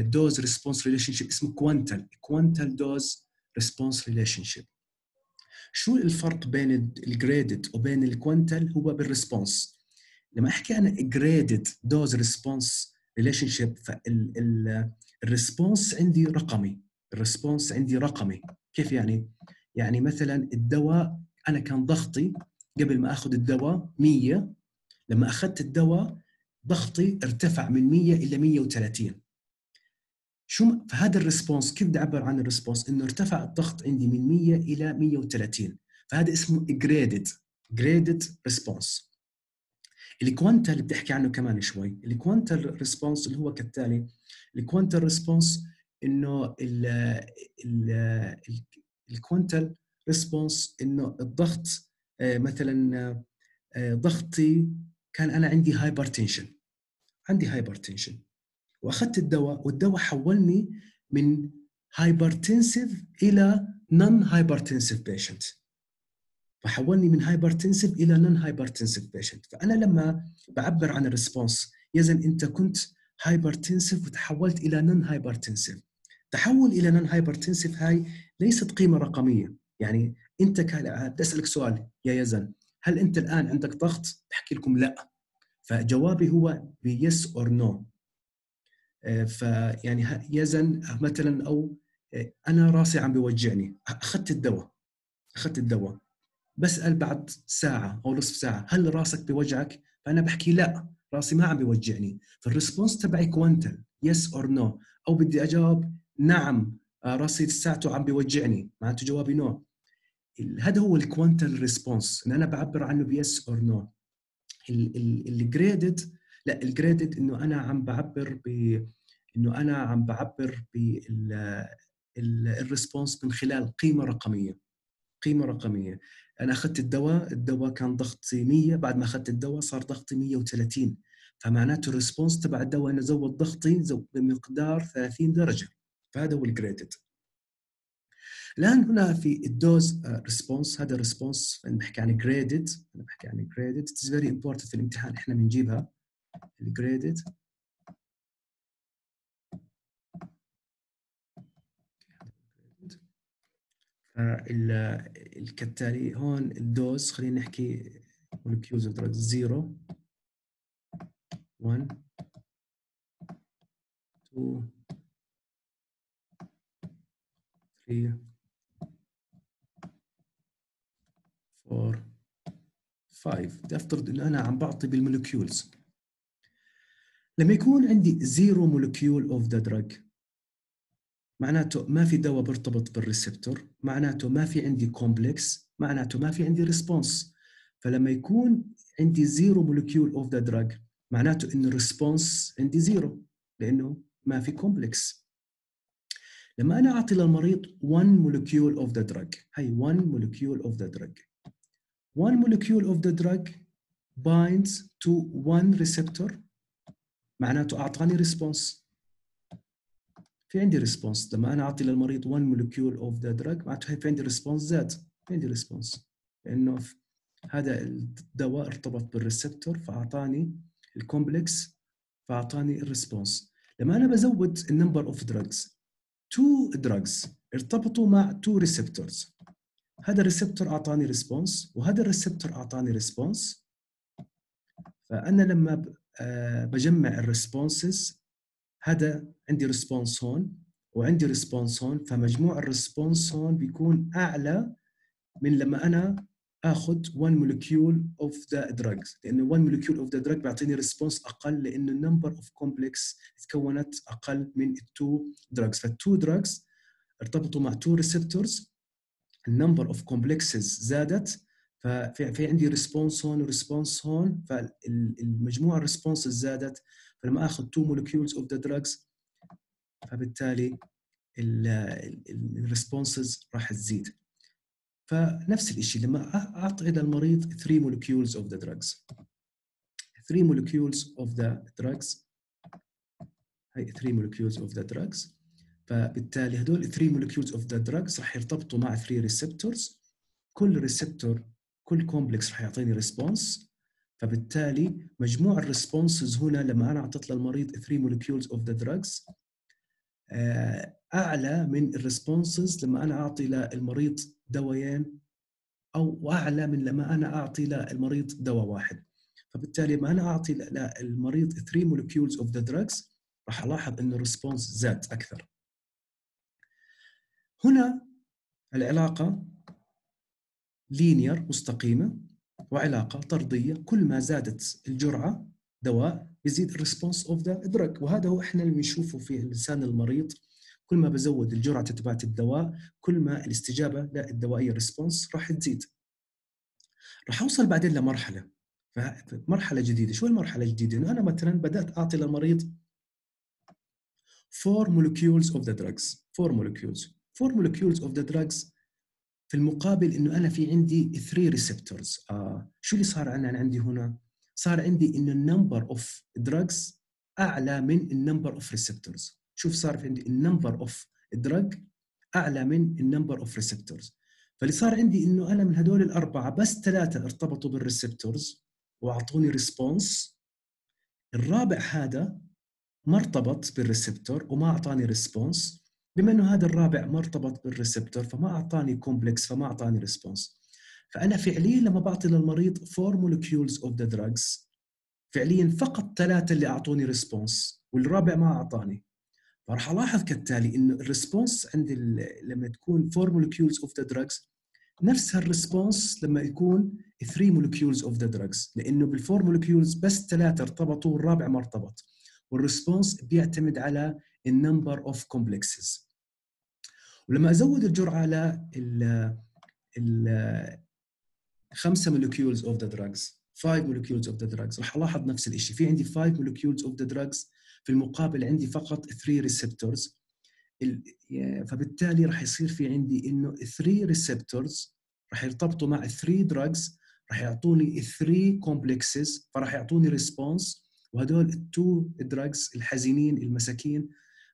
dose response relationship اسمه quantal quantal dose response relationship شو الفرق بين ال graded وبين ال quantal هو بال response لما أحكي أنا graded dose response relationship فال response عندي رقمي. ال response عندي رقمي. كيف يعني؟ يعني مثلا الدواء أنا كان ضغطي قبل ما آخذ الدواء 100 لما أخذت الدواء ضغطي ارتفع من 100 إلى 130 شو فهذا ال response كيف بدي أعبر عن ال response؟ إنه ارتفع الضغط عندي من 100 إلى 130 فهذا اسمه graded graded response ال quantal اللي بتحكي عنه كمان شوي. ال quantal response اللي هو كالتالي ال quantal response إنه ال quantal response إنه الضغط آه، مثلا آه، ضغطي كان أنا عندي hypertension عندي hypertension واخذت الدواء والدواء حولني من hypertensive إلى non-hypertensive patient فحولني من hypertensive إلى non-hypertensive patient فأنا لما بعبر عن ال response يزن أنت كنت hypertensive وتحولت إلى non-hypertensive تحول إلى non-hypertensive هاي ليست قيمة رقمية. يعني أنت بدي أسألك سؤال يا يزن. هل أنت الآن عندك ضغط؟ بحكي لكم لا. فجوابي هو ب yes or no فيعني يزن مثلا أو أنا راسي عم بيوجعني أخذت الدواء أخذت الدواء بسأل بعد ساعة أو نصف ساعة هل راسك بيوجعك؟ فأنا بحكي لا راسي ما عم بيوجعني. فال response تبعي quantal yes or no أو بدي أجاوب نعم آه، راسي ساعته عم بيوجعني. معناته جوابي no هذا هو ال quantal response. إن أنا بعبر عنه ب yes or no. ال graded لا ال graded إنه أنا عم بعبر ب إنه أنا عم بعبر بال response من خلال قيمة رقمية قيمة رقمية. أنا أخذت الدواء الدواء كان ضغطي 100 بعد ما أخذت الدواء صار ضغطي 130 فمعناته ال response تبع الدواء إنه زود ضغطي بمقدار 30 درجة. فهذا هو ال graded الآن هنا في ال dose response هذا ال response بحكي عن graded أنا بحكي عن graded it's very important في الامتحان إحنا بنجيبها. ال graded كالتالي هون ال dose خلينا نحكي of drugs 0 1 2 3 4 5 بدي أفترض إنه أنا عم بعطي بال molecules لما يكون عندي zero molecule of the drug معناته ما في دواء بيرتبط بال receptor معناته ما في عندي complex معناته ما في عندي response فلما يكون عندي zero molecule of the drug معناته انه ال response عندي zero لأنه ما في complex لما أنا أعطي للمريض 1 molecule of the drug هي 1 molecule of the drug. 1 molecule of the drug binds to one receptor. معناته أعطاني response في عندي response لما أنا أعطي للمريض 1 molecule of the drug معناته في عندي response زاد في عندي response لأنه هذا الدواء ارتبط بال receptor فأعطاني ال complex فأعطاني ال response لما أنا بزود ال number of drugs two drugs ارتبطوا مع two receptors هذا ال receptor أعطاني response وهذا ال receptor أعطاني response فأنا لما آه، بجمع ال responses هذا عندي response هون وعندي response هون فمجموع ال response هون بيكون أعلى من لما أنا آخذ 1 molecule of the drugs لأنه 1 molecule of the drug بيعطيني response أقل لأنه ال number of complex تكونت أقل من ال two drugs فال two drugs ارتبطوا مع two receptors ال number of complexes زادت. ففي عندي response هون و response هون فالمجموعة ال responses زادت فلما آخذ two molecules of the drugs فبالتالي ال responses راح تزيد. فنفس الشيء لما أعطي للمريض 3 molecules of the drugs. 3 molecules of the drugs. هي 3 molecules of the drugs. فبالتالي هدول 3 molecules of the drugs راح يرتبطوا مع 3 receptors. كل receptor كل complex راح يعطيني response فبالتالي مجموع ال responses هنا لما أنا أعطيت للمريض 3 molecules of the drugs آه، أعلى من ال responses لما أنا أعطي للمريض دوايين أو أعلى من لما أنا أعطي للمريض دواء واحد. فبالتالي لما أنا أعطي للمريض 3 molecules of the drugs راح ألاحظ انه ال response زاد أكثر. هنا العلاقة linear مستقيمة وعلاقة طردية. كل ما زادت الجرعة دواء يزيد ال response of the drug وهذا هو إحنا اللي بنشوفه في جسم المريض. كل ما بزود الجرعة تبعت الدواء كل ما الاستجابة للدوائية ال response راح تزيد. راح أوصل بعدين لمرحلة. مرحلة جديدة. شو المرحلة الجديدة؟ إنه أنا مثلا بدأت أعطي للمريض 4 molecules of the drugs. 4 molecules. 4 molecules of the drugs في المقابل إنه أنا في عندي 3 receptors آه شو اللي صار عندنا عندي هنا صار عندي إنه ال number of drugs أعلى من ال number of receptors شوف صار في عندي ال number of drug أعلى من ال number of receptors فاللي صار عندي إنه أنا من هدول الأربعة بس ثلاثة ارتبطوا بال receptors وأعطوني response الرابع هذا ما ارتبط بال receptor وما أعطاني response بما إنه هذا الرابع ما ارتبط بال receptor فما أعطاني complex فما أعطاني response فأنا فعليا لما بعطي للمريض 4 molecules of the drugs فعليا فقط ثلاثة اللي أعطوني response والرابع ما أعطاني. فراح ألاحظ كالتالي إنه ال response عند لما تكون 4 molecules of the drugs نفس ال response لما يكون 3 molecules of the drugs لأنه بال four molecules بس ثلاثة ارتبطوا والرابع ما ارتبط. وال response بيعتمد على ال number of complexes ولما أزود الجرعة ل ال 5 molecules of the drugs 5 molecules of the drugs راح ألاحظ نفس الشيء في عندي 5 molecules of the drugs في المقابل عندي فقط 3 receptors. فبالتالي راح يصير في عندي إنه 3 receptors راح يرتبطوا مع 3 drugs راح يعطوني 3 complexes فراح يعطوني response وهدول ال two drugs الحزينين المساكين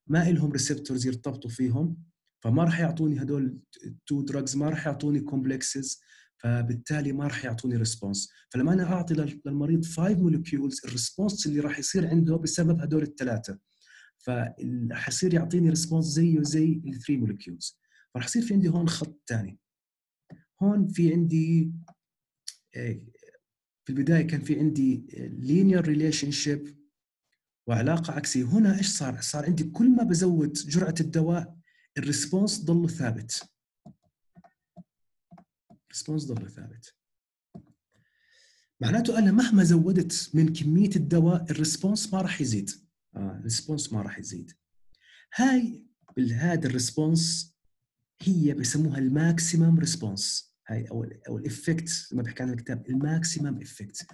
ما لهم receptors يرتبطوا فيهم. فما راح يعطوني هدول ال two drugs ما راح يعطوني complexes فبالتالي ما راح يعطوني response فلما أنا أعطي للمريض 5 molecules ال response اللي راح يصير عنده بسبب هدول الثلاثة. فحصير يعطيني response زيه زي ال 3 molecules فراح يصير في عندي هون خط ثاني هون في عندي آه، في البداية كان في عندي linear relationship وعلاقة عكسية. هنا إيش صار؟ صار عندي كل ما بزود جرعة الدواء ال response ضله ثابت. ال response ضله ثابت. معناته أنا مهما زودت من كمية الدواء ال response ما راح يزيد. آه ال response ما راح يزيد. هاي هذا ال response هي بسموها ال maximum response. هاي أو أو ال effect ما بحكي عن الكتاب ال maximum effect.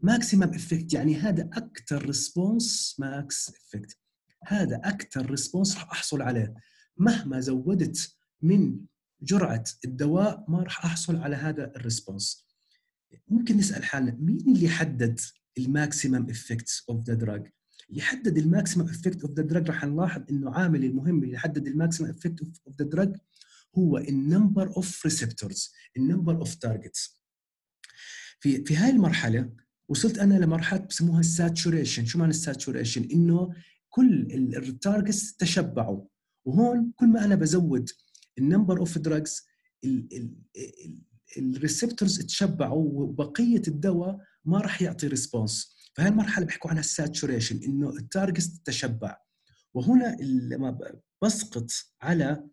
maximum effect يعني هذا أكثر response max effect. هذا أكثر response راح أحصل عليه. مهما زودت من جرعة الدواء ما راح أحصل على هذا ال response. ممكن نسأل حالنا مين اللي حدد ال maximum effect of the drug اللي يحدد ال maximum effect of the drug راح نلاحظ إنه عامل المهم اللي يحدد ال maximum effect of the drug هو ال number of receptors ال number of targets في في هاي المرحلة وصلت أنا لمرحلة بسموها ال saturation شو معنى ال saturation إنه كل ال targets تشبعوا. وهون كل ما أنا بزود ال number of drugs ال receptors تشبعوا وبقية الدواء ما راح يعطي response فهي المرحلة بيحكوا عنها ال saturation إنه ال targets تتشبع. وهنا لما بسقط على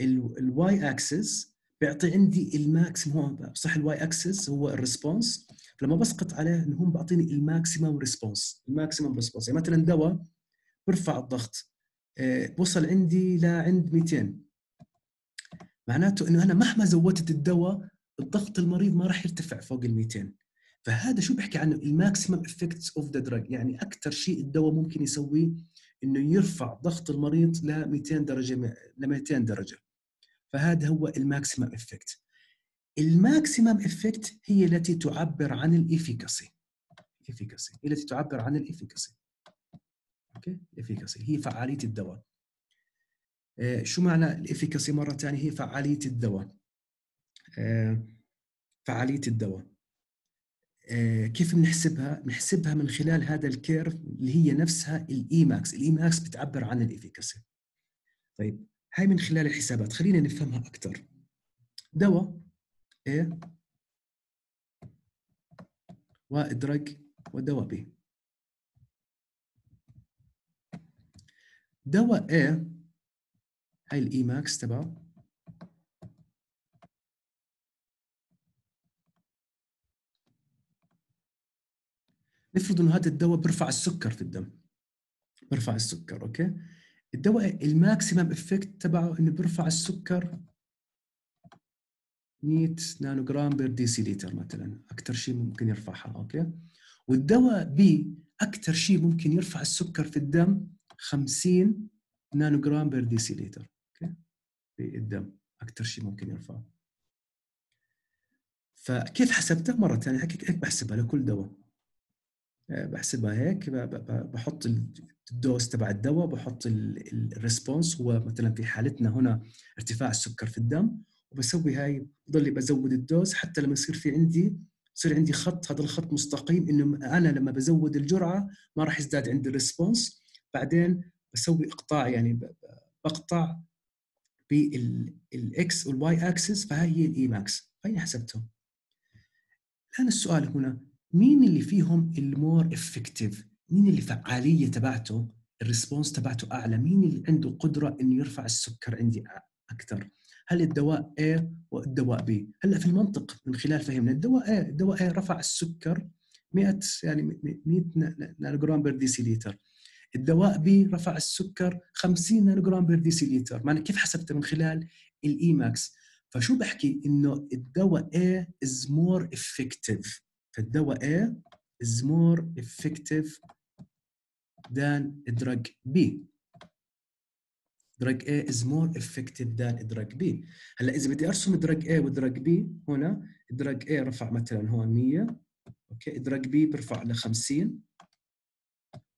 ال y axis بيعطي عندي ال maximum هو صح ال y axis هو ال response فلما بسقط عليه إنه هم بعطيني ال maximum response ال maximum response يعني مثلا دواء برفع الضغط. وصل عندي لعند 200 معناته إنه أنا مهما زودت الدواء الضغط المريض ما راح يرتفع فوق ال 200 فهذا شو بحكي عنه؟ ال maximum effects of the drug يعني أكثر شيء الدواء ممكن يسويه إنه يرفع ضغط المريض ل 200 درجة ل 200 درجة. فهذا هو ال maximum effect ال maximum effect هي التي تعبر عن ال efficacy ال efficacy التي تعبر عن ال efficacy okay ال efficacy هي فعالية الدواء آه، شو معنى ال efficacy مرة ثانية هي فعالية الدواء آه، فعالية الدواء آه، كيف بنحسبها؟ بنحسبها من خلال هذا ال curve اللي هي نفسها ال Emax، ال Emax بتعبر عن ال efficacy. طيب هاي من خلال الحسابات خلينا نفهمها أكثر. دواء A drug ودواء B. دواء A هاي ال Emax تبعه. نفرض إنه هذا الدواء بيرفع السكر في الدم. بيرفع السكر okay؟ الدواء ال maximum effect تبعه إنه بيرفع السكر 100 nanogram per deciliter مثلا. أكثر شيء ممكن يرفعها okay؟ والدواء B أكثر شيء ممكن يرفع السكر في الدم 50 nanogram per deciliter okay؟ في الدم أكثر شيء ممكن يرفعه. فكيف حسبتها مرة ثانية هيك بحسبها لكل دواء. بحسبها هيك بحط ال dose تبع الدواء بحط ال response هو مثلا في حالتنا هنا ارتفاع السكر في الدم وبسوي هاي بضلي بزود ال dose حتى لما يصير في عندي يصير عندي خط هذا الخط مستقيم إنه أنا لما بزود الجرعة ما راح يزداد عندي ال response بعدين بسوي إقطاع يعني بقطع بالاكس والواي اكسس فهي هي ال Emax هي حسبتهم. الآن السؤال هنا مين اللي فيهم ال more effective مين اللي فعالية تبعته؟ ال response تبعته أعلى؟ مين اللي عنده قدرة إنه يرفع السكر عندي أكثر؟ هل الدواء A والدواء B هلأ في المنطق من خلال فهمنا الدواء A الدواء A رفع السكر 100 يعني 100 nanogram per deciliter. الدواء B رفع السكر 50 nanogram per deciliter. معنى كيف حسبته من خلال ال Emax فشو بحكي؟ إنه الدواء A is more effective. فالدواء A is more effective than drug B. drug A is more effective than drug B. هلا إذا بدي أرسم drug A و drug B هنا drug A رفع مثلا هون 100 okay؟ drug B برفع ل 50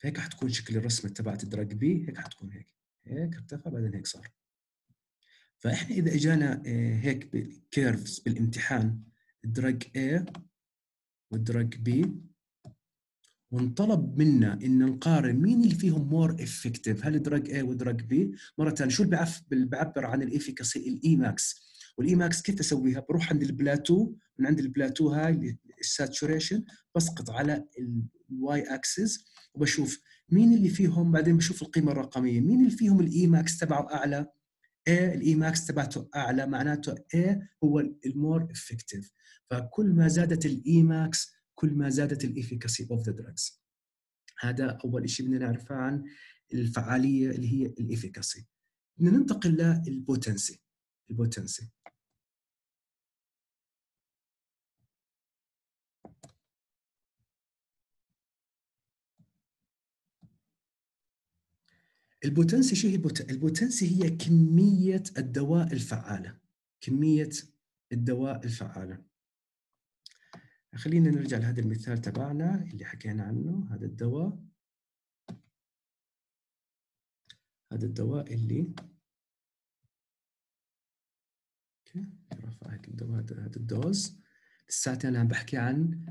فهيك حتكون شكل الرسمة تبعت drug B هيك حتكون هيك. هيك ارتفع بعدين هيك صار. فإحنا إذا إجانا آه، هيك بال curves بالامتحان drug A و drug B وانطلب منا إن نقارن مين اللي فيهم more effective هل drug A و drug B مرة ثانية شو اللي بعبر عن ال efficacy ال Emax وال Emax كيف أسويها؟ بروح عند البلاتو من عند البلاتو هاي ال saturation بسقط على ال y axis وبشوف مين اللي فيهم بعدين بشوف القيمة الرقمية مين اللي فيهم ال Emax تبعه أعلى؟ A ال Emax تبعته أعلى معناته A هو ال more effective فكل ما زادت ال Emax كل ما زادت ال efficacy of the drugs هذا أول شيء بدنا نعرفه عن الفعالية اللي هي ال efficacy بدنا ننتقل لل potency ال potency ال potency شو هي؟ ال potency هي كمية الدواء الفعالة. كمية الدواء الفعالة. خلينا نرجع لهذا المثال تبعنا اللي حكينا عنه هذا الدواء. هذا الدواء اللي okay رفع هيك الدواء هذا ال dose. لساتي أنا عم بحكي عن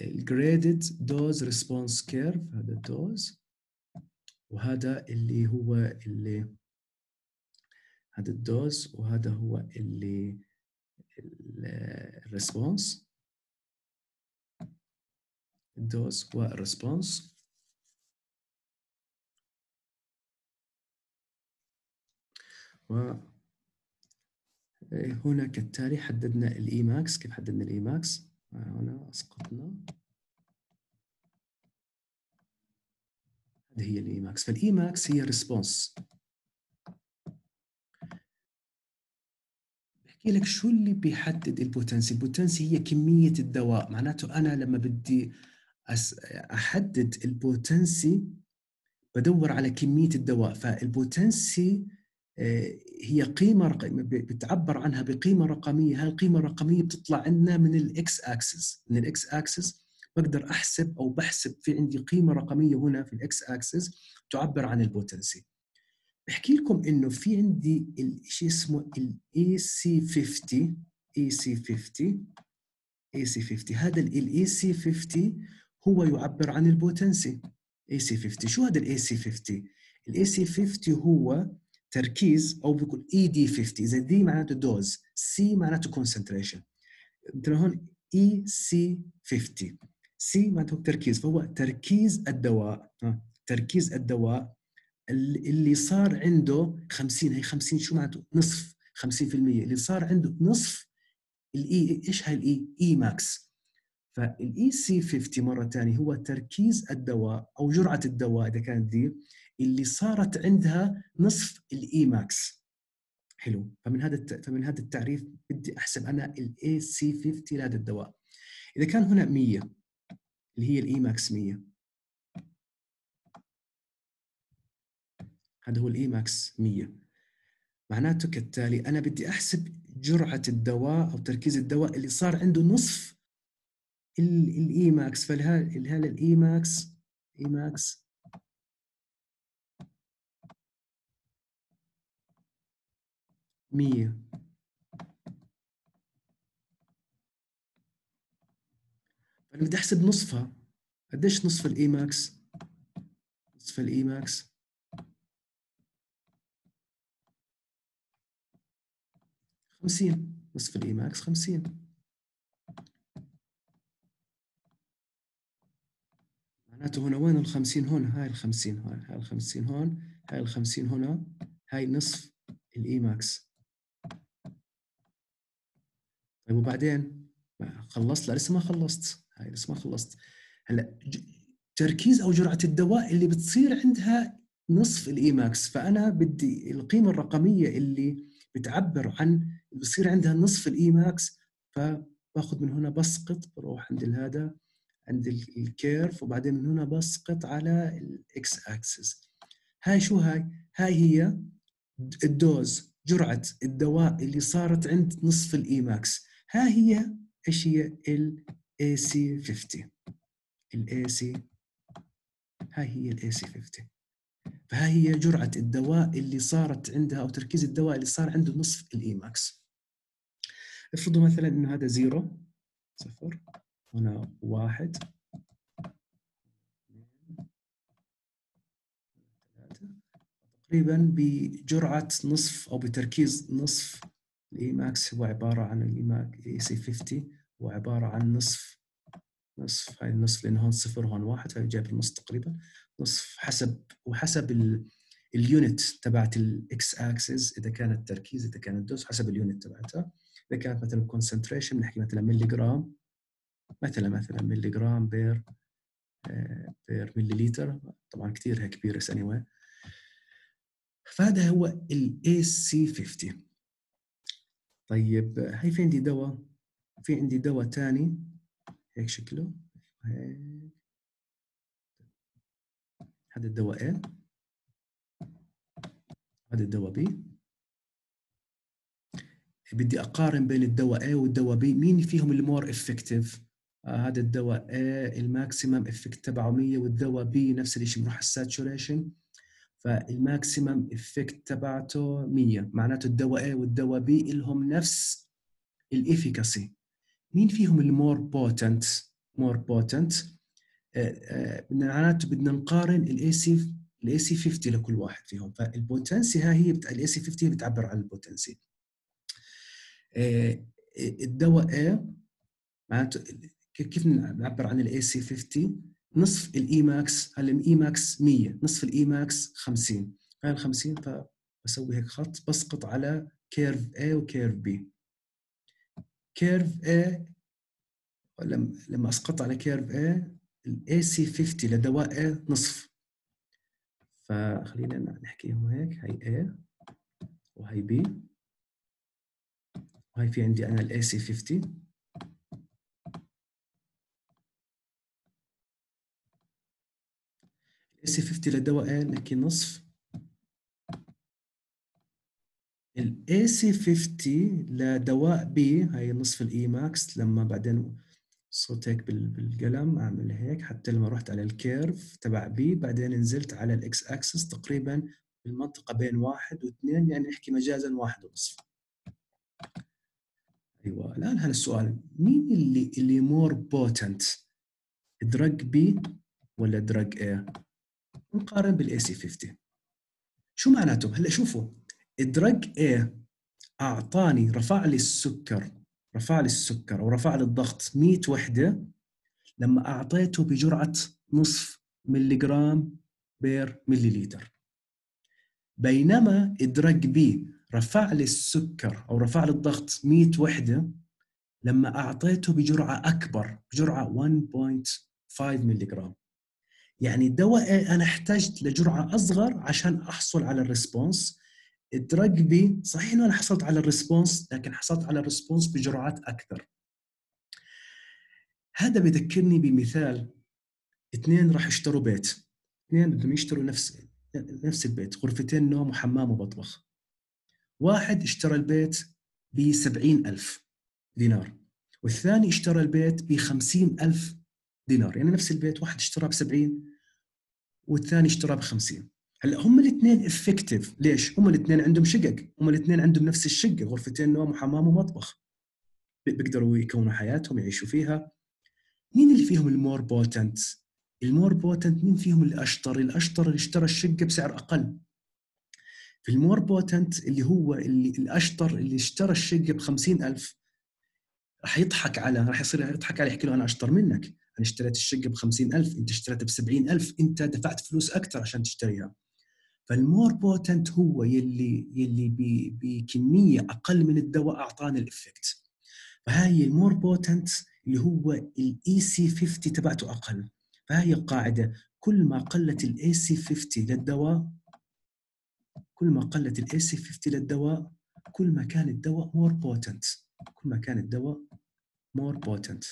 ال graded dose response curve هذا ال dose. وهذا اللي هو اللي هذا ال dose وهذا هو اللي ال response ال dose وال response و هنا كالتالي حددنا ال Emax كيف حددنا الاي ماكس هنا أسقطنا. هذه هي ال Emax فال Emax هي response بحكي لك شو اللي بيحدد ال potency ال potency هي كمية الدواء. معناته أنا لما بدي أحدد ال potency بدور على كمية الدواء. فال potency آه، هي قيمة بتعبر عنها بقيمة رقمية. هاي القيمة الرقمية بتطلع عندنا من الاكس اكسس من الاكس اكسس بقدر أحسب أو بحسب في عندي قيمة رقمية هنا في الإكس أكسس تعبر عن ال potency. بحكي لكم إنه في عندي شيء اسمه الاي سي 50 اي سي 50 اي سي 50 هذا الاي سي 50 هو يعبر عن ال potency. EC50 شو هذا ال EC50 ال EC50 هو تركيز أو بيقول ED50 إذا D معناته dose C معناته concentration مثلا هون اي سي 50 سي معناته تركيز فهو تركيز الدواء تركيز الدواء اللي صار عنده 50 هي 50 شو معناته؟ نصف 50% اللي صار عنده نصف الاي إيش هاي الاي اي ماكس. فالاي سي 50 مرة ثانية هو تركيز الدواء أو جرعة الدواء إذا كانت D اللي صارت عندها نصف ال Emax. حلو. فمن هذا فمن هذا التعريف بدي أحسب أنا ال EC50 لهذا الدواء. إذا كان هنا 100 اللي هي ال Emax 100 هذا هو ال Emax 100 معناته كالتالي أنا بدي أحسب جرعة الدواء أو تركيز الدواء اللي صار عنده نصف ال Emax. فهذا ال Emax؟ Emax؟ مية. أنا بدي أحسب نصفها. قديش نصف ال Emax؟ نصف ال Emax. خمسين. نصف ال Emax خمسين. معناته هنا وين الخمسين هون؟ هاي الخمسين هون هاي الخمسين هون هاي الخمسين هنا هاي نصف ال Emax. طيب وبعدين؟ خلصت؟ لا لسه ما خلصت. هاي ما خلصت. هلا تركيز أو جرعة الدواء اللي بتصير عندها نصف ال Emax فأنا بدي القيمة الرقمية اللي بتعبر عن بصير عندها نصف ال Emax فباخذ من هنا بسقط بروح عند هذا عند ال curve وبعدين من هنا بسقط على الاكس أكسس. هاي شو هاي؟ هاي هي ال dose جرعة الدواء اللي صارت عند نصف ال Emax ها هي إيش هي؟ الاي سي 50 الاي سي هاي هي الاي سي 50 فها هي جرعة الدواء اللي صارت عندها أو تركيز الدواء اللي صار عنده نصف ال Emax افرضوا مثلا إنه هذا zero صفر هنا واحد. تقريبا بجرعة نصف أو بتركيز نصف ال Emax هو عبارة عن ال EC50 هو عبارة عن نصف نصف هاي النصف لأنه هون صفر هون واحد هاي جايب النص تقريبا. نصف حسب وحسب ال unit تبعت الاكس اكسس إذا كانت التركيز إذا كانت ال dose حسب ال unit تبعتها. إذا كانت مثلا concentration بنحكي مثلا ملي جرام مثلا مثلا ملي جرام per per ملي لتر طبعا كثير هيك كبيره اني anyway. فهذا هو ال EC50 طيب هي في عندي دواء؟ في عندي دواء ثاني هيك شكله. هيك. هذا الدواء A. هذا الدواء B. بدي أقارن بين الدواء A والدواء B. مين فيهم ال more effective آه هذا الدواء A ال maximum effect تبعه 100 والدواء B نفس الشيء بنروح على ال saturation فال maximum effect تبعته 100 معناته الدواء A والدواء B لهم نفس ال efficacy مين فيهم ال more potent more potent معناته بدنا نقارن الاي سي الاي سي 50 لكل واحد فيهم. فال potency ها هي ال EC50 بتعبر عن ال potency آه، الدواء A معناته كيف نعبر عن ال EC50 نصف ال Emax هلا ال Emax 100 نصف ال Emax 50 هاي ال 50 فبسوي هيك خط بسقط على curve A و curve B. curve A لما لما أسقط على curve A ال EC50 لدواء A نصف. فخلينا نحكيهم هيك هي A وهي B. وهي في عندي أنا ال EC50 ال EC50 لدواء A نحكي نصف. ال EC50 لدواء B هي نصف ال Emax لما بعدين صرت هيك بالقلم أعمل هيك حتى لما رحت على ال curve تبع B بعدين نزلت على الاكس اكسس تقريبا بالمنطقة بين واحد واثنين يعني نحكي مجازا واحد ونصف. أيوه الآن هذا السؤال. مين اللي اللي more potent drug B ولا drug A نقارن بال EC 50 شو معناته؟ هلأ شوفوا. ال drug A أعطاني رفع لي السكر رفع لي السكر أو رفع لي الضغط. 100 وحدة لما أعطيته بجرعة نصف ملي جرام per ملي لتر بينما ال drug B رفع لي السكر أو رفع لي الضغط 100 وحدة لما أعطيته بجرعة أكبر بجرعة 1.5 ملي جرام يعني الدواء أنا احتجت لجرعة أصغر عشان أحصل على ال response ال drug B صحيح إنه أنا حصلت على ال response لكن حصلت على ال response بجرعات أكثر. هذا بذكرني بمثال اثنين راح يشتروا بيت اثنين بدهم يشتروا نفس نفس البيت غرفتين نوم وحمام ومطبخ. واحد اشترى البيت ب ألف دينار والثاني اشترى البيت ب ألف دينار يعني نفس البيت واحد اشتراه ب 70 والثاني اشتراه ب 50 هلا هم الاثنين effective ليش؟ هم الاثنين عندهم شقق. هم الاثنين عندهم نفس الشقه غرفتين نوم وحمام ومطبخ. بيقدروا يكونوا حياتهم يعيشوا فيها. مين اللي فيهم ال more potent؟ ال more potent مين فيهم اللي اشطر؟ الأشطر اللي اشترى الشقة بسعر أقل. في ال more potent اللي هو اللي الأشطر اللي اشترى الشقة ب ألف راح يضحك على راح يصير يضحك عليه يحكي له أنا أشطر منك. أنا اشتريت الشقة ب ألف أنت اشتريتها ب ألف أنت دفعت فلوس أكثر عشان تشتريها. فال more potent هو يلي يلي بكمية أقل من الدواء أعطانا ال effect. فهاي ال more potent اللي هو ال EC 50 تبعته أقل. فهي القاعدة كل ما قلت ال EC 50 للدواء كل ما قلت ال EC 50 للدواء كل ما كان الدواء more potent كل ما كان الدواء more potent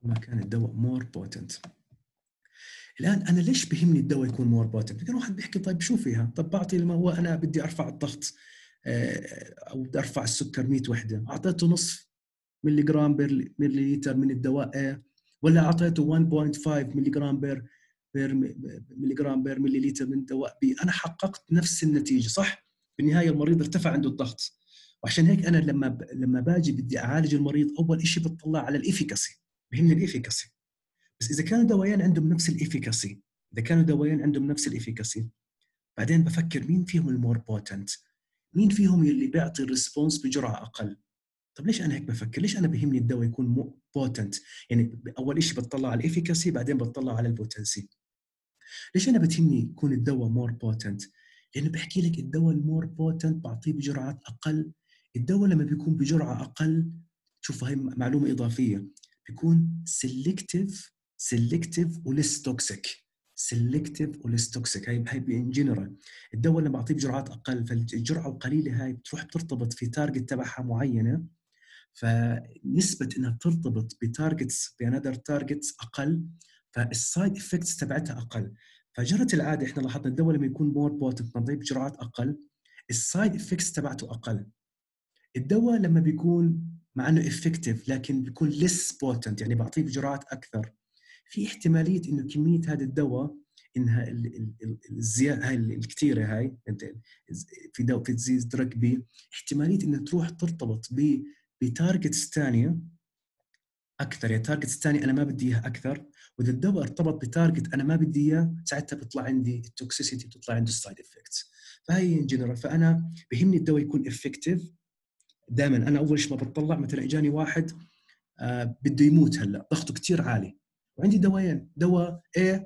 كل ما كان الدواء more potent الآن أنا ليش بهمني الدواء يكون more potent؟ كان واحد بيحكي طيب شو فيها؟ طب بعطي لما هو أنا بدي أرفع الضغط آه، أو بدي أرفع السكر 100 وحدة، أعطيته نصف ملي جرام per ملي لتر من الدواء A ولا أعطيته 1.5 ملي جرام per per ملي جرام per ملي لتر من الدواء B أنا حققت نفس النتيجة صح؟ بالنهاية المريض ارتفع عنده الضغط وعشان هيك أنا لما. لما باجي بدي أعالج المريض أول شيء بطلع على ال efficacy بهمني ال efficacy بس إذا كانوا دوايين عندهم نفس ال efficacy إذا كانوا دوايين عندهم نفس ال efficacy بعدين بفكر مين فيهم ال more potent مين فيهم اللي بيعطي ال response بجرعة أقل؟ طب ليش أنا هيك بفكر؟ ليش أنا بهمني الدواء يكون potent يعني أول شيء بتطلع على ال efficacy بعدين بتطلع على ال potency ليش أنا بتهمني يكون الدواء more potent لأنه بحكي لك الدواء ال more potent بعطيه بجرعات أقل. الدواء لما بيكون بجرعة أقل شوف هاي معلومة إضافية بيكون selective selective وليس toxic selective وليس toxic هاي هاي in general الدواء اللي بعطيه بجرعات أقل فالجرعة القليلة هاي بتروح بترتبط في target تبعها معينة. فنسبة إنها ترتبط ب targets ب another targets أقل فال side effects تبعتها أقل. فجرت العادة إحنا لاحظنا الدواء لما يكون more potent نضيف بجرعات أقل ال side effects تبعته أقل. الدواء لما بيكون مع إنه effective لكن بيكون ليس potent يعني بعطيه بجرعات أكثر. في احتمالية إنه كمية هذا الدواء إنها الزياده هاي الكثيره هاي في دواء في disease drug B احتمالية إنها تروح ترتبط ب ب targets ثانية أكثر. يعني targets ثانية أنا ما بدي إياها أكثر وإذا الدواء ارتبط ب target أنا ما بدي إياه ساعتها بيطلع عندي ال toxicity بتطلع عندي ال side effects فهي in general فأنا بهمني الدواء يكون effective دائما أنا أول شيء ما بتطلع مثلا إجاني واحد آه بده يموت هلأ ضغطه كثير عالي. وعندي دوايين دواء A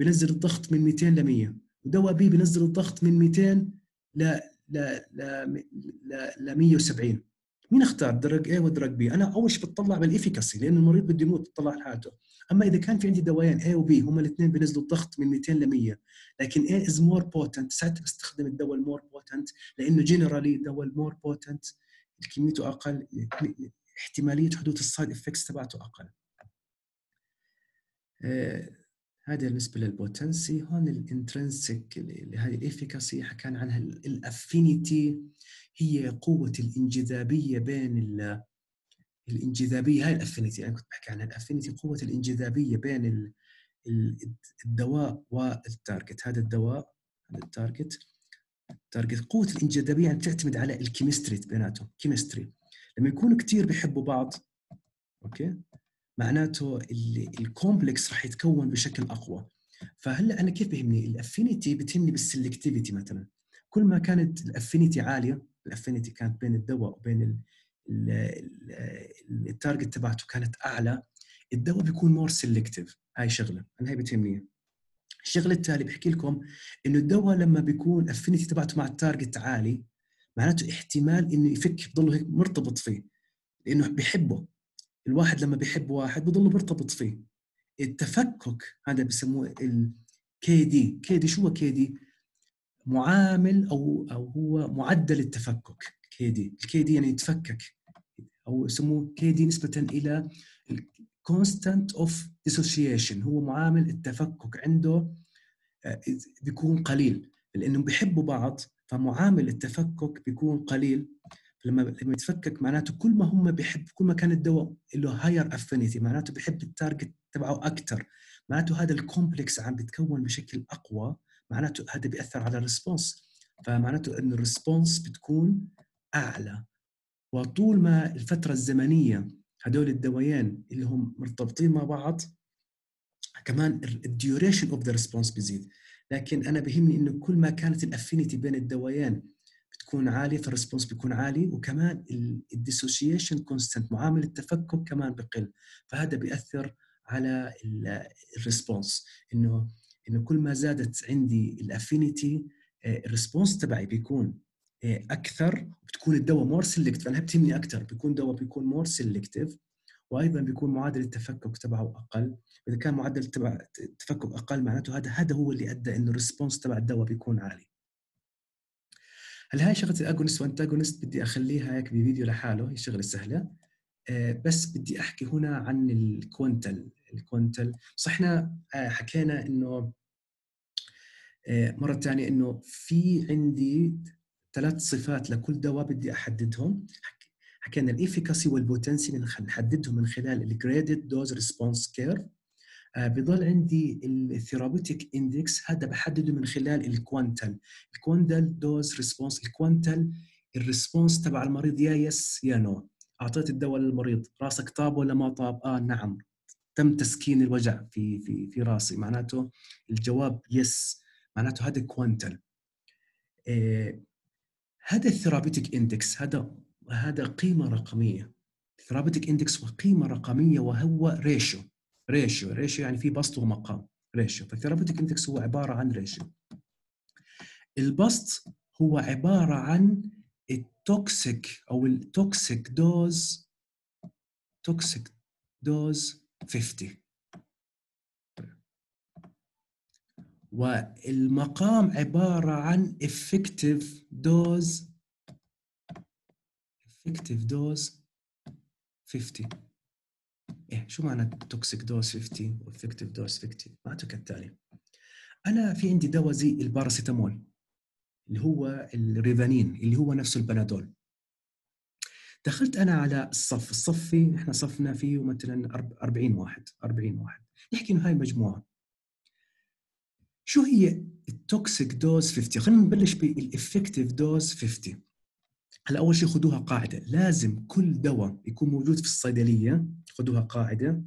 بنزل الضغط من 200 ل 100 ودواء B بنزل الضغط من 200 ل ل ل ل 170 مين اختار drug A و drug B؟ أنا أول شيء بتطلع بال efficacy لأن المريض بده يموت بتطلع على حالته. أما إذا كان في عندي دوايين A و B هم الاثنين بينزلوا الضغط من 200 ل 100 لكن A is more potent ساعتها بستخدم الدواء ال more potent لأنه generally الدواء ال more potent كميته أقل احتمالية حدوث ال side effects تبعته أقل. هذا بالنسبة لل potency. هون ال intrinsic اللي هذه ال efficacy حكينا عنها ال affinity. هي قوة الإنجذابية بين الإنجذابية. هاي ال affinity أنا كنت بحكي عنها. ال affinity قوة الإنجذابية بين الدواء وال target هذا الدواء هذا ال target target قوة الإنجذابية يعني بتعتمد على ال chemistry بيناتهم. chemistry لما يكونوا كثير بيحبوا بعض okay؟ معناته ال complex راح يتكون بشكل أقوى. فهلأ أنا كيف بهمني؟ ال affinity بتهمني بال selectivity مثلا. كل ما كانت ال affinity عالية ال affinity كانت بين الدواء وبين ال target تبعته كانت أعلى الدواء بيكون more selective هاي شغلة. أنا هي بتهمني. الشغلة التالي بحكي لكم إنه الدواء لما بيكون affinity تبعته مع ال target عالي معناته احتمال إنه يفك بضله هيك مرتبط فيه لأنه بيحبه. الواحد لما بيحب واحد بضله مرتبط فيه. التفكك هذا بسموه ال KD KD شو هو KD معامل أو أو هو معدل التفكك. KD ال KD يعني يتفكك. أو يسموه KD نسبة إلى constant of dissociation. هو معامل التفكك عنده آه، بيكون قليل. لأنهم بيحبوا بعض فمعامل التفكك بيكون قليل. لما لما يتفكك معناته كل ما هم بيحب كل ما كان الدواء له higher affinity معناته بيحب ال target تبعه أكثر معناته هذا ال complex عم بيتكون بشكل أقوى معناته هذا بيأثر على ال response فمعناته انه ال response بتكون أعلى. وطول ما الفترة الزمنية هدول الدوايين اللي هم مرتبطين مع بعض كمان ال duration of the response بيزيد. لكن أنا بهمني إنه كل ما كانت ال affinity بين الدوايين بتكون عالية فال response بيكون عالي وكمان ال dissociation constant معامل التفكك كمان بقل. فهذا بيأثر على ال response إنه إنه كل ما زادت عندي ال affinity ال response تبعي بيكون أكثر بتكون الدواء more selective أنا بتهمني أكثر بيكون دواء بيكون more selective وأيضا بيكون معدل التفكك تبعه أقل. إذا كان معدل تبع التفكك أقل معناته هذا هذا هو اللي أدى إنه ال response تبع الدواء بيكون عالي. هل هاي شغلة ال agonist و antagonist بدي أخليها هيك بفيديو لحاله؟ هي شغلة سهلة. بس بدي أحكي هنا عن ال quantal ال quantal صح إحنا حكينا إنه مرة ثانية إنه في عندي ثلاث صفات لكل دواء بدي أحددهم. حكينا ال efficacy وال potency نحددهم من خلال ال graded dose response curve بضل عندي ال therapeutic index هذا بحدده من خلال الكوانتل الكوانتل دوز ريسبونس الكوانتل الريسبونس تبع المريض يا yes يا no أعطيت الدواء للمريض. راسك طاب ولا ما طاب؟ آه نعم. تم تسكين الوجع في في في راسي. معناته الجواب yes معناته هذا quantal آه هذا ال therapeutic index هذا هذا قيمة رقمية. ال therapeutic index هو قيمه رقمية وهو ratio ratio ratio يعني في بسط ومقام. ratio فال therapeutic index هو عبارة عن ratio. البسط هو عبارة عن ال toxic أو ال toxic dose toxic dose 50 والمقام عبارة عن effective dose effective dose 50 إيه شو معنى toxic dose 50 و effective dose 50 معناته كالتالي أنا في عندي دواء زي الباراسيتامول اللي هو الريفانين اللي هو نفسه البنادول. دخلت أنا على الصف الصف فيه إحنا صفنا فيه مثلا 40 واحد 40 واحد. نحكي إنه هاي مجموعة. شو هي ال toxic dose 50 خلينا نبلش بال effective dose 50 هلا أول شيء خذوها قاعدة. لازم كل دواء يكون موجود في الصيدلية خذوها قاعدة.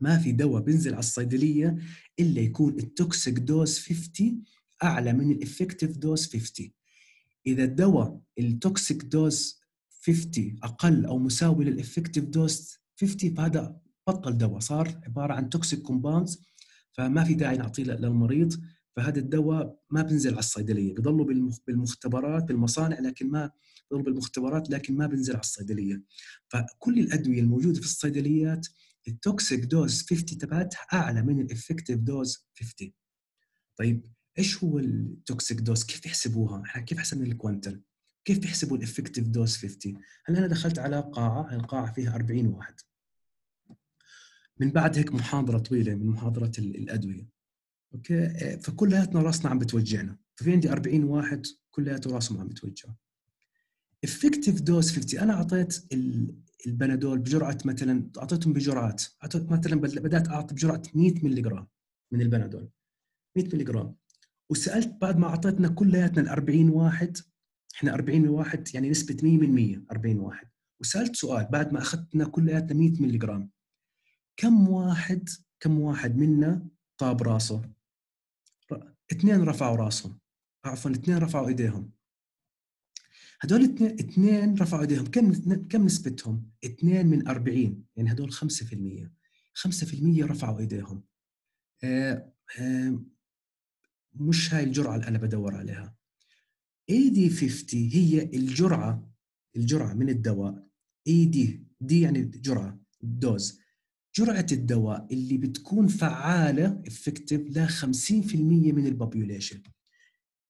ما في دواء بينزل على الصيدلية إلا يكون ال toxic dose 50 أعلى من ال effective dose 50 إذا الدواء ال toxic dose 50 أقل أو مساوي لل effective dose 50 فهذا بطل دواء صار عبارة عن toxic compounds فما في داعي نعطيه للمريض. فهذا الدواء ما بنزل على الصيدلية بضلوا بالمختبرات بالمصانع لكن ما بضلوا بالمختبرات لكن ما بنزل على الصيدلية. فكل الأدوية الموجودة في الصيدليات ال toxic dose 50 تبعتها أعلى من ال effective dose 50 طيب إيش هو ال toxic dose كيف يحسبوها؟ إحنا كيف حسبنا ال quantal كيف بيحسبوا ال effective dose 50 هلا أنا دخلت على قاعة؟ القاعة فيها 40 واحد. من بعد هيك محاضرة طويلة من محاضرة الأدوية. أوكي؟ فكلياتنا راسنا عم بتوجعنا. ففي عندي 40 واحد كلياته راسهم عم بتوجع. effective dose 50 أنا أعطيت البنادول بجرعة مثلا أعطيتهم بجرعات. أعطيت مثلا بدأت أعطي بجرعة 100 ملغ من البنادول. 100 ملغ وسألت بعد ما أعطيتنا كلياتنا ال 40 واحد إحنا 40 واحد يعني نسبة 100% 40 واحد. وسألت سؤال بعد ما أخذتنا كلياتنا 100 ملغ كم واحد كم واحد منا طاب راسه؟ اثنين رفعوا راسهم. عفوا اثنين رفعوا إيديهم. هدول اثنين رفعوا إيديهم. كم كم نسبتهم؟ اثنين من 40 يعني هدول 5% 5% رفعوا إيديهم. آه آه مش هاي الجرعة اللي أنا بدور عليها. ED 50 هي الجرعه الجرعة من الدواء. ED D يعني جرعة. dose. جرعة الدواء اللي بتكون فعالة effective ل 50% من ال population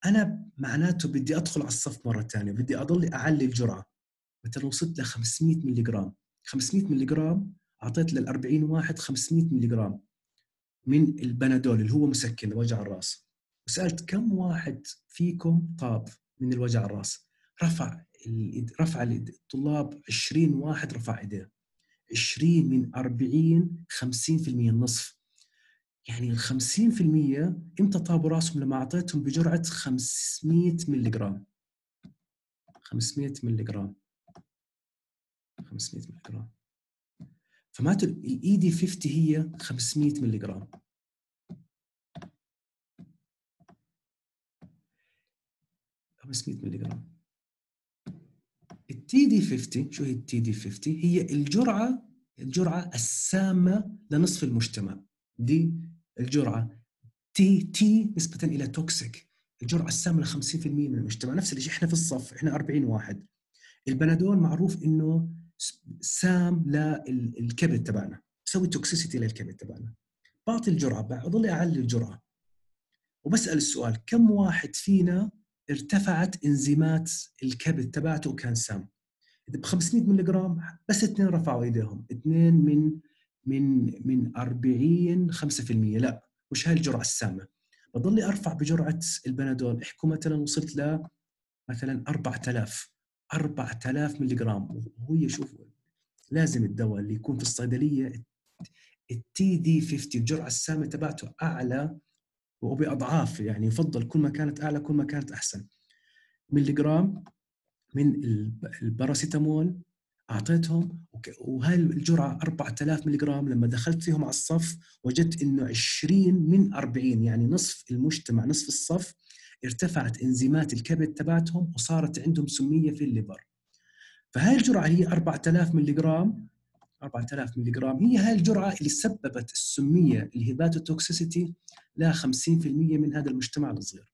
أنا معناته بدي أدخل على الصف مرة ثانية بدي اضل أعلي الجرعة. مثلا وصلت ل 500 ملغ 500 ملغ أعطيت لل 40 واحد 500 ملغ من البنادول اللي هو مسكن وجع الراس. وسألت كم واحد فيكم طاب من الوجع الراس؟ رفع رفع الطلاب 20 واحد رفع إيديه. 20 من 40 50% النصف. يعني ال 50% إمتى طابوا راسهم لما أعطيتهم بجرعة 500 ملغ 500 ملغ 500 ملغ فمعناته ال ED 50 هي 500 ملغ خمسمية ملغ التي دي 50 شو هي ال TD 50 هي الجرعة الجرعة السامة لنصف المجتمع. D الجرعة T T نسبة إلى toxic الجرعة السامة ل 50% من المجتمع. نفس الشيء إحنا في الصف إحنا 40 واحد. البنادول معروف إنه سام للكبد تبعنا. بسوي توكسيسيتي للكبد تبعنا. بعطي الجرعة بضل أعلي الجرعة. وبسأل السؤال كم واحد فينا ارتفعت إنزيمات الكبد تبعته وكان سام؟ ب 500 ملي جرام بس اثنين رفعوا ايديهم اثنين من من من 40 5% لا مش هاي الجرعة السامة؟ بضلي أرفع بجرعة البنادول. إحكوا مثلا وصلت ل مثلا 4000 4000 ملي جرام وهي شوف لازم الدواء اللي يكون في الصيدلية ال TD 50 الجرعة السامة تبعته أعلى وباضعاف يعني يفضل كل ما كانت أعلى كل ما كانت أحسن. ملي جرام من الباراسيتامول أعطيتهم وهاي الجرعة 4000 ملي جرام لما دخلت فيهم على الصف وجدت إنه 20 من 40 يعني نصف المجتمع نصف الصف ارتفعت إنزيمات الكبد تبعتهم وصارت عندهم سمية في ال liver فهاي الجرعة هي 4000 ملي جرام 4000 ملي جرام هي هاي الجرعة اللي سببت السمية ال hepatotoxicity ل 50% من هذا المجتمع الصغير.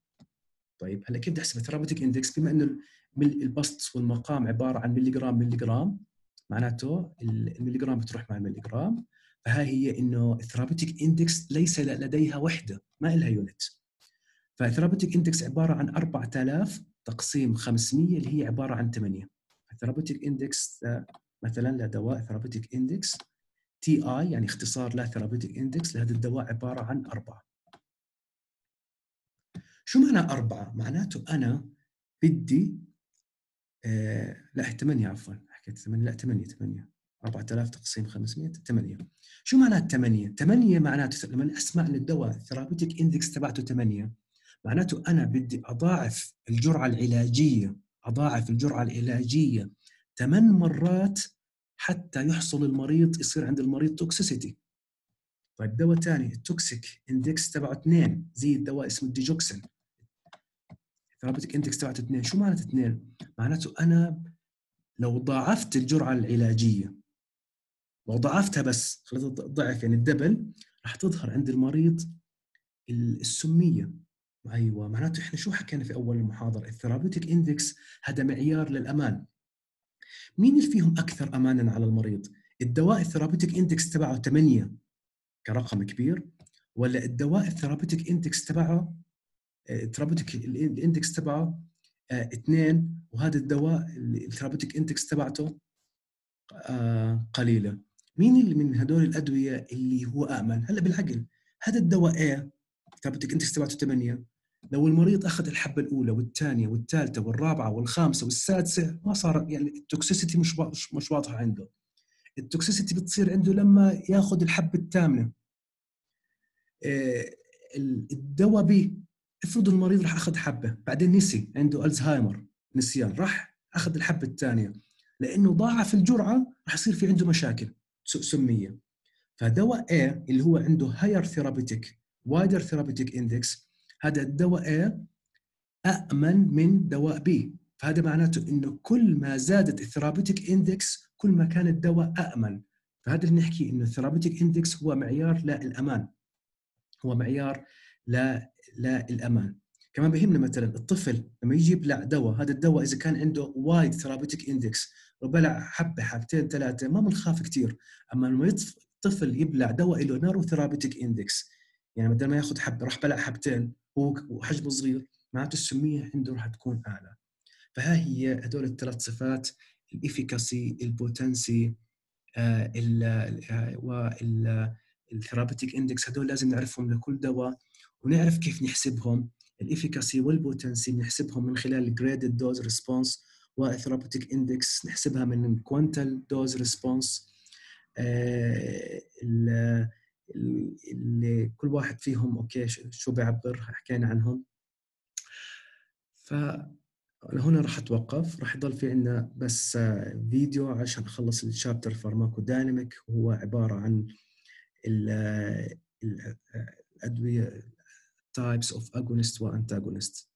طيب هلأ كيف بدي أحسب ال therapeutic index؟ بما إنه البسط والمقام عبارة عن ملي جرام معناته الملي جرام بتروح مع الملي جرام فهاي هي إنه ال therapeutic index ليس لديها وحدة ما لها unit فال therapeutic index عبارة عن 4000 تقسيم 500 اللي هي عبارة عن 8 ال therapeutic index مثلا لدواء therapeutic index TI يعني اختصار ل therapeutic index لهذا الدواء عبارة عن أربعة. شو معنى أربعة؟ معناته أنا بدي لا 8 عفوا حكيت 8 لا 8 8 4000 تقسيم 500 8 شو معنى 8 8 معناته لما أسمع ان الدواء ال therapeutic index تبعته 8 معناته أنا بدي أضاعف الجرعة العلاجية أضاعف الجرعة العلاجية ثمان مرات حتى يحصل المريض يصير عند المريض toxicity طيب دواء ثاني ال toxic index تبعه 2 زي الدواء اسمه ال digoxin. therapeutic index تبعته 2 شو معناته 2 معناته أنا لو ضاعفت الجرعة العلاجية لو ضاعفتها بس خليت ضعف يعني ال double راح تظهر عند المريض السمية. أيوه معناته إحنا شو حكينا في أول المحاضرة؟ ال therapeutic index هذا معيار للأمان. مين اللي فيهم أكثر امانا على المريض؟ الدواء ال therapeutic index تبعه 8 كرقم كبير ولا الدواء ال therapeutic index تبعه ال therapeutic ال index تبعه اثنين وهذا الدواء ال therapeutic index تبعته آه، قليلة. مين اللي من هدول الأدوية اللي هو آمن؟ هلأ بالعقل هذا الدواء A therapeutic index تبعته 8 لو المريض أخذ الحبة الأولى والثانية والثالثة والرابعة والخامسة والسادسة ما صار يعني ال toxicity مش مش واضحة عنده. ال toxicity بتصير عنده لما ياخذ الحبة الثامنة. آه، الدواء B افرض المريض راح أخذ حبة بعدين نسي عنده ألزهايمر نسيان راح أخذ الحبة الثانية. لأنه ضاعف الجرعة راح يصير في عنده مشاكل سمية. فدواء A اللي هو عنده higher therapeutic wider therapeutic index هذا الدواء A أأمن من دواء B. فهذا معناته إنه كل ما زادت ال therapeutic index كل ما كان الدواء أأمن. فهذا اللي نحكي إنه ال therapeutic index هو معيار للامان هو معيار للامان كمان بهمنا مثلا الطفل لما يجي يبلع دواء هذا الدواء إذا كان عنده wide therapeutic index وبلع حبة حبتين ثلاثة ما بنخاف كثير أما لما الطفل يبلع دواء له narrow therapeutic index يعني بدل ما ياخذ حبة راح بلع حبتين وحجمه صغير معناته السمية عنده راح تكون أعلى. فها هي هدول الثلاث صفات ال efficacy ال potency وال therapeutic index هدول لازم نعرفهم لكل دواء. ونعرف كيف نحسبهم ال efficacy وال potency بنحسبهم من خلال ال graded dose response وال therapeutic index نحسبها من quantal dose response اللي كل واحد فيهم أوكي شو بيعبر حكينا عنهم. ف هنا راح أتوقف. راح يضل في عندنا بس فيديو عشان نخلص ال chapter pharmacodynamic وهو عبارة عن الادويه types of agonist و antagonist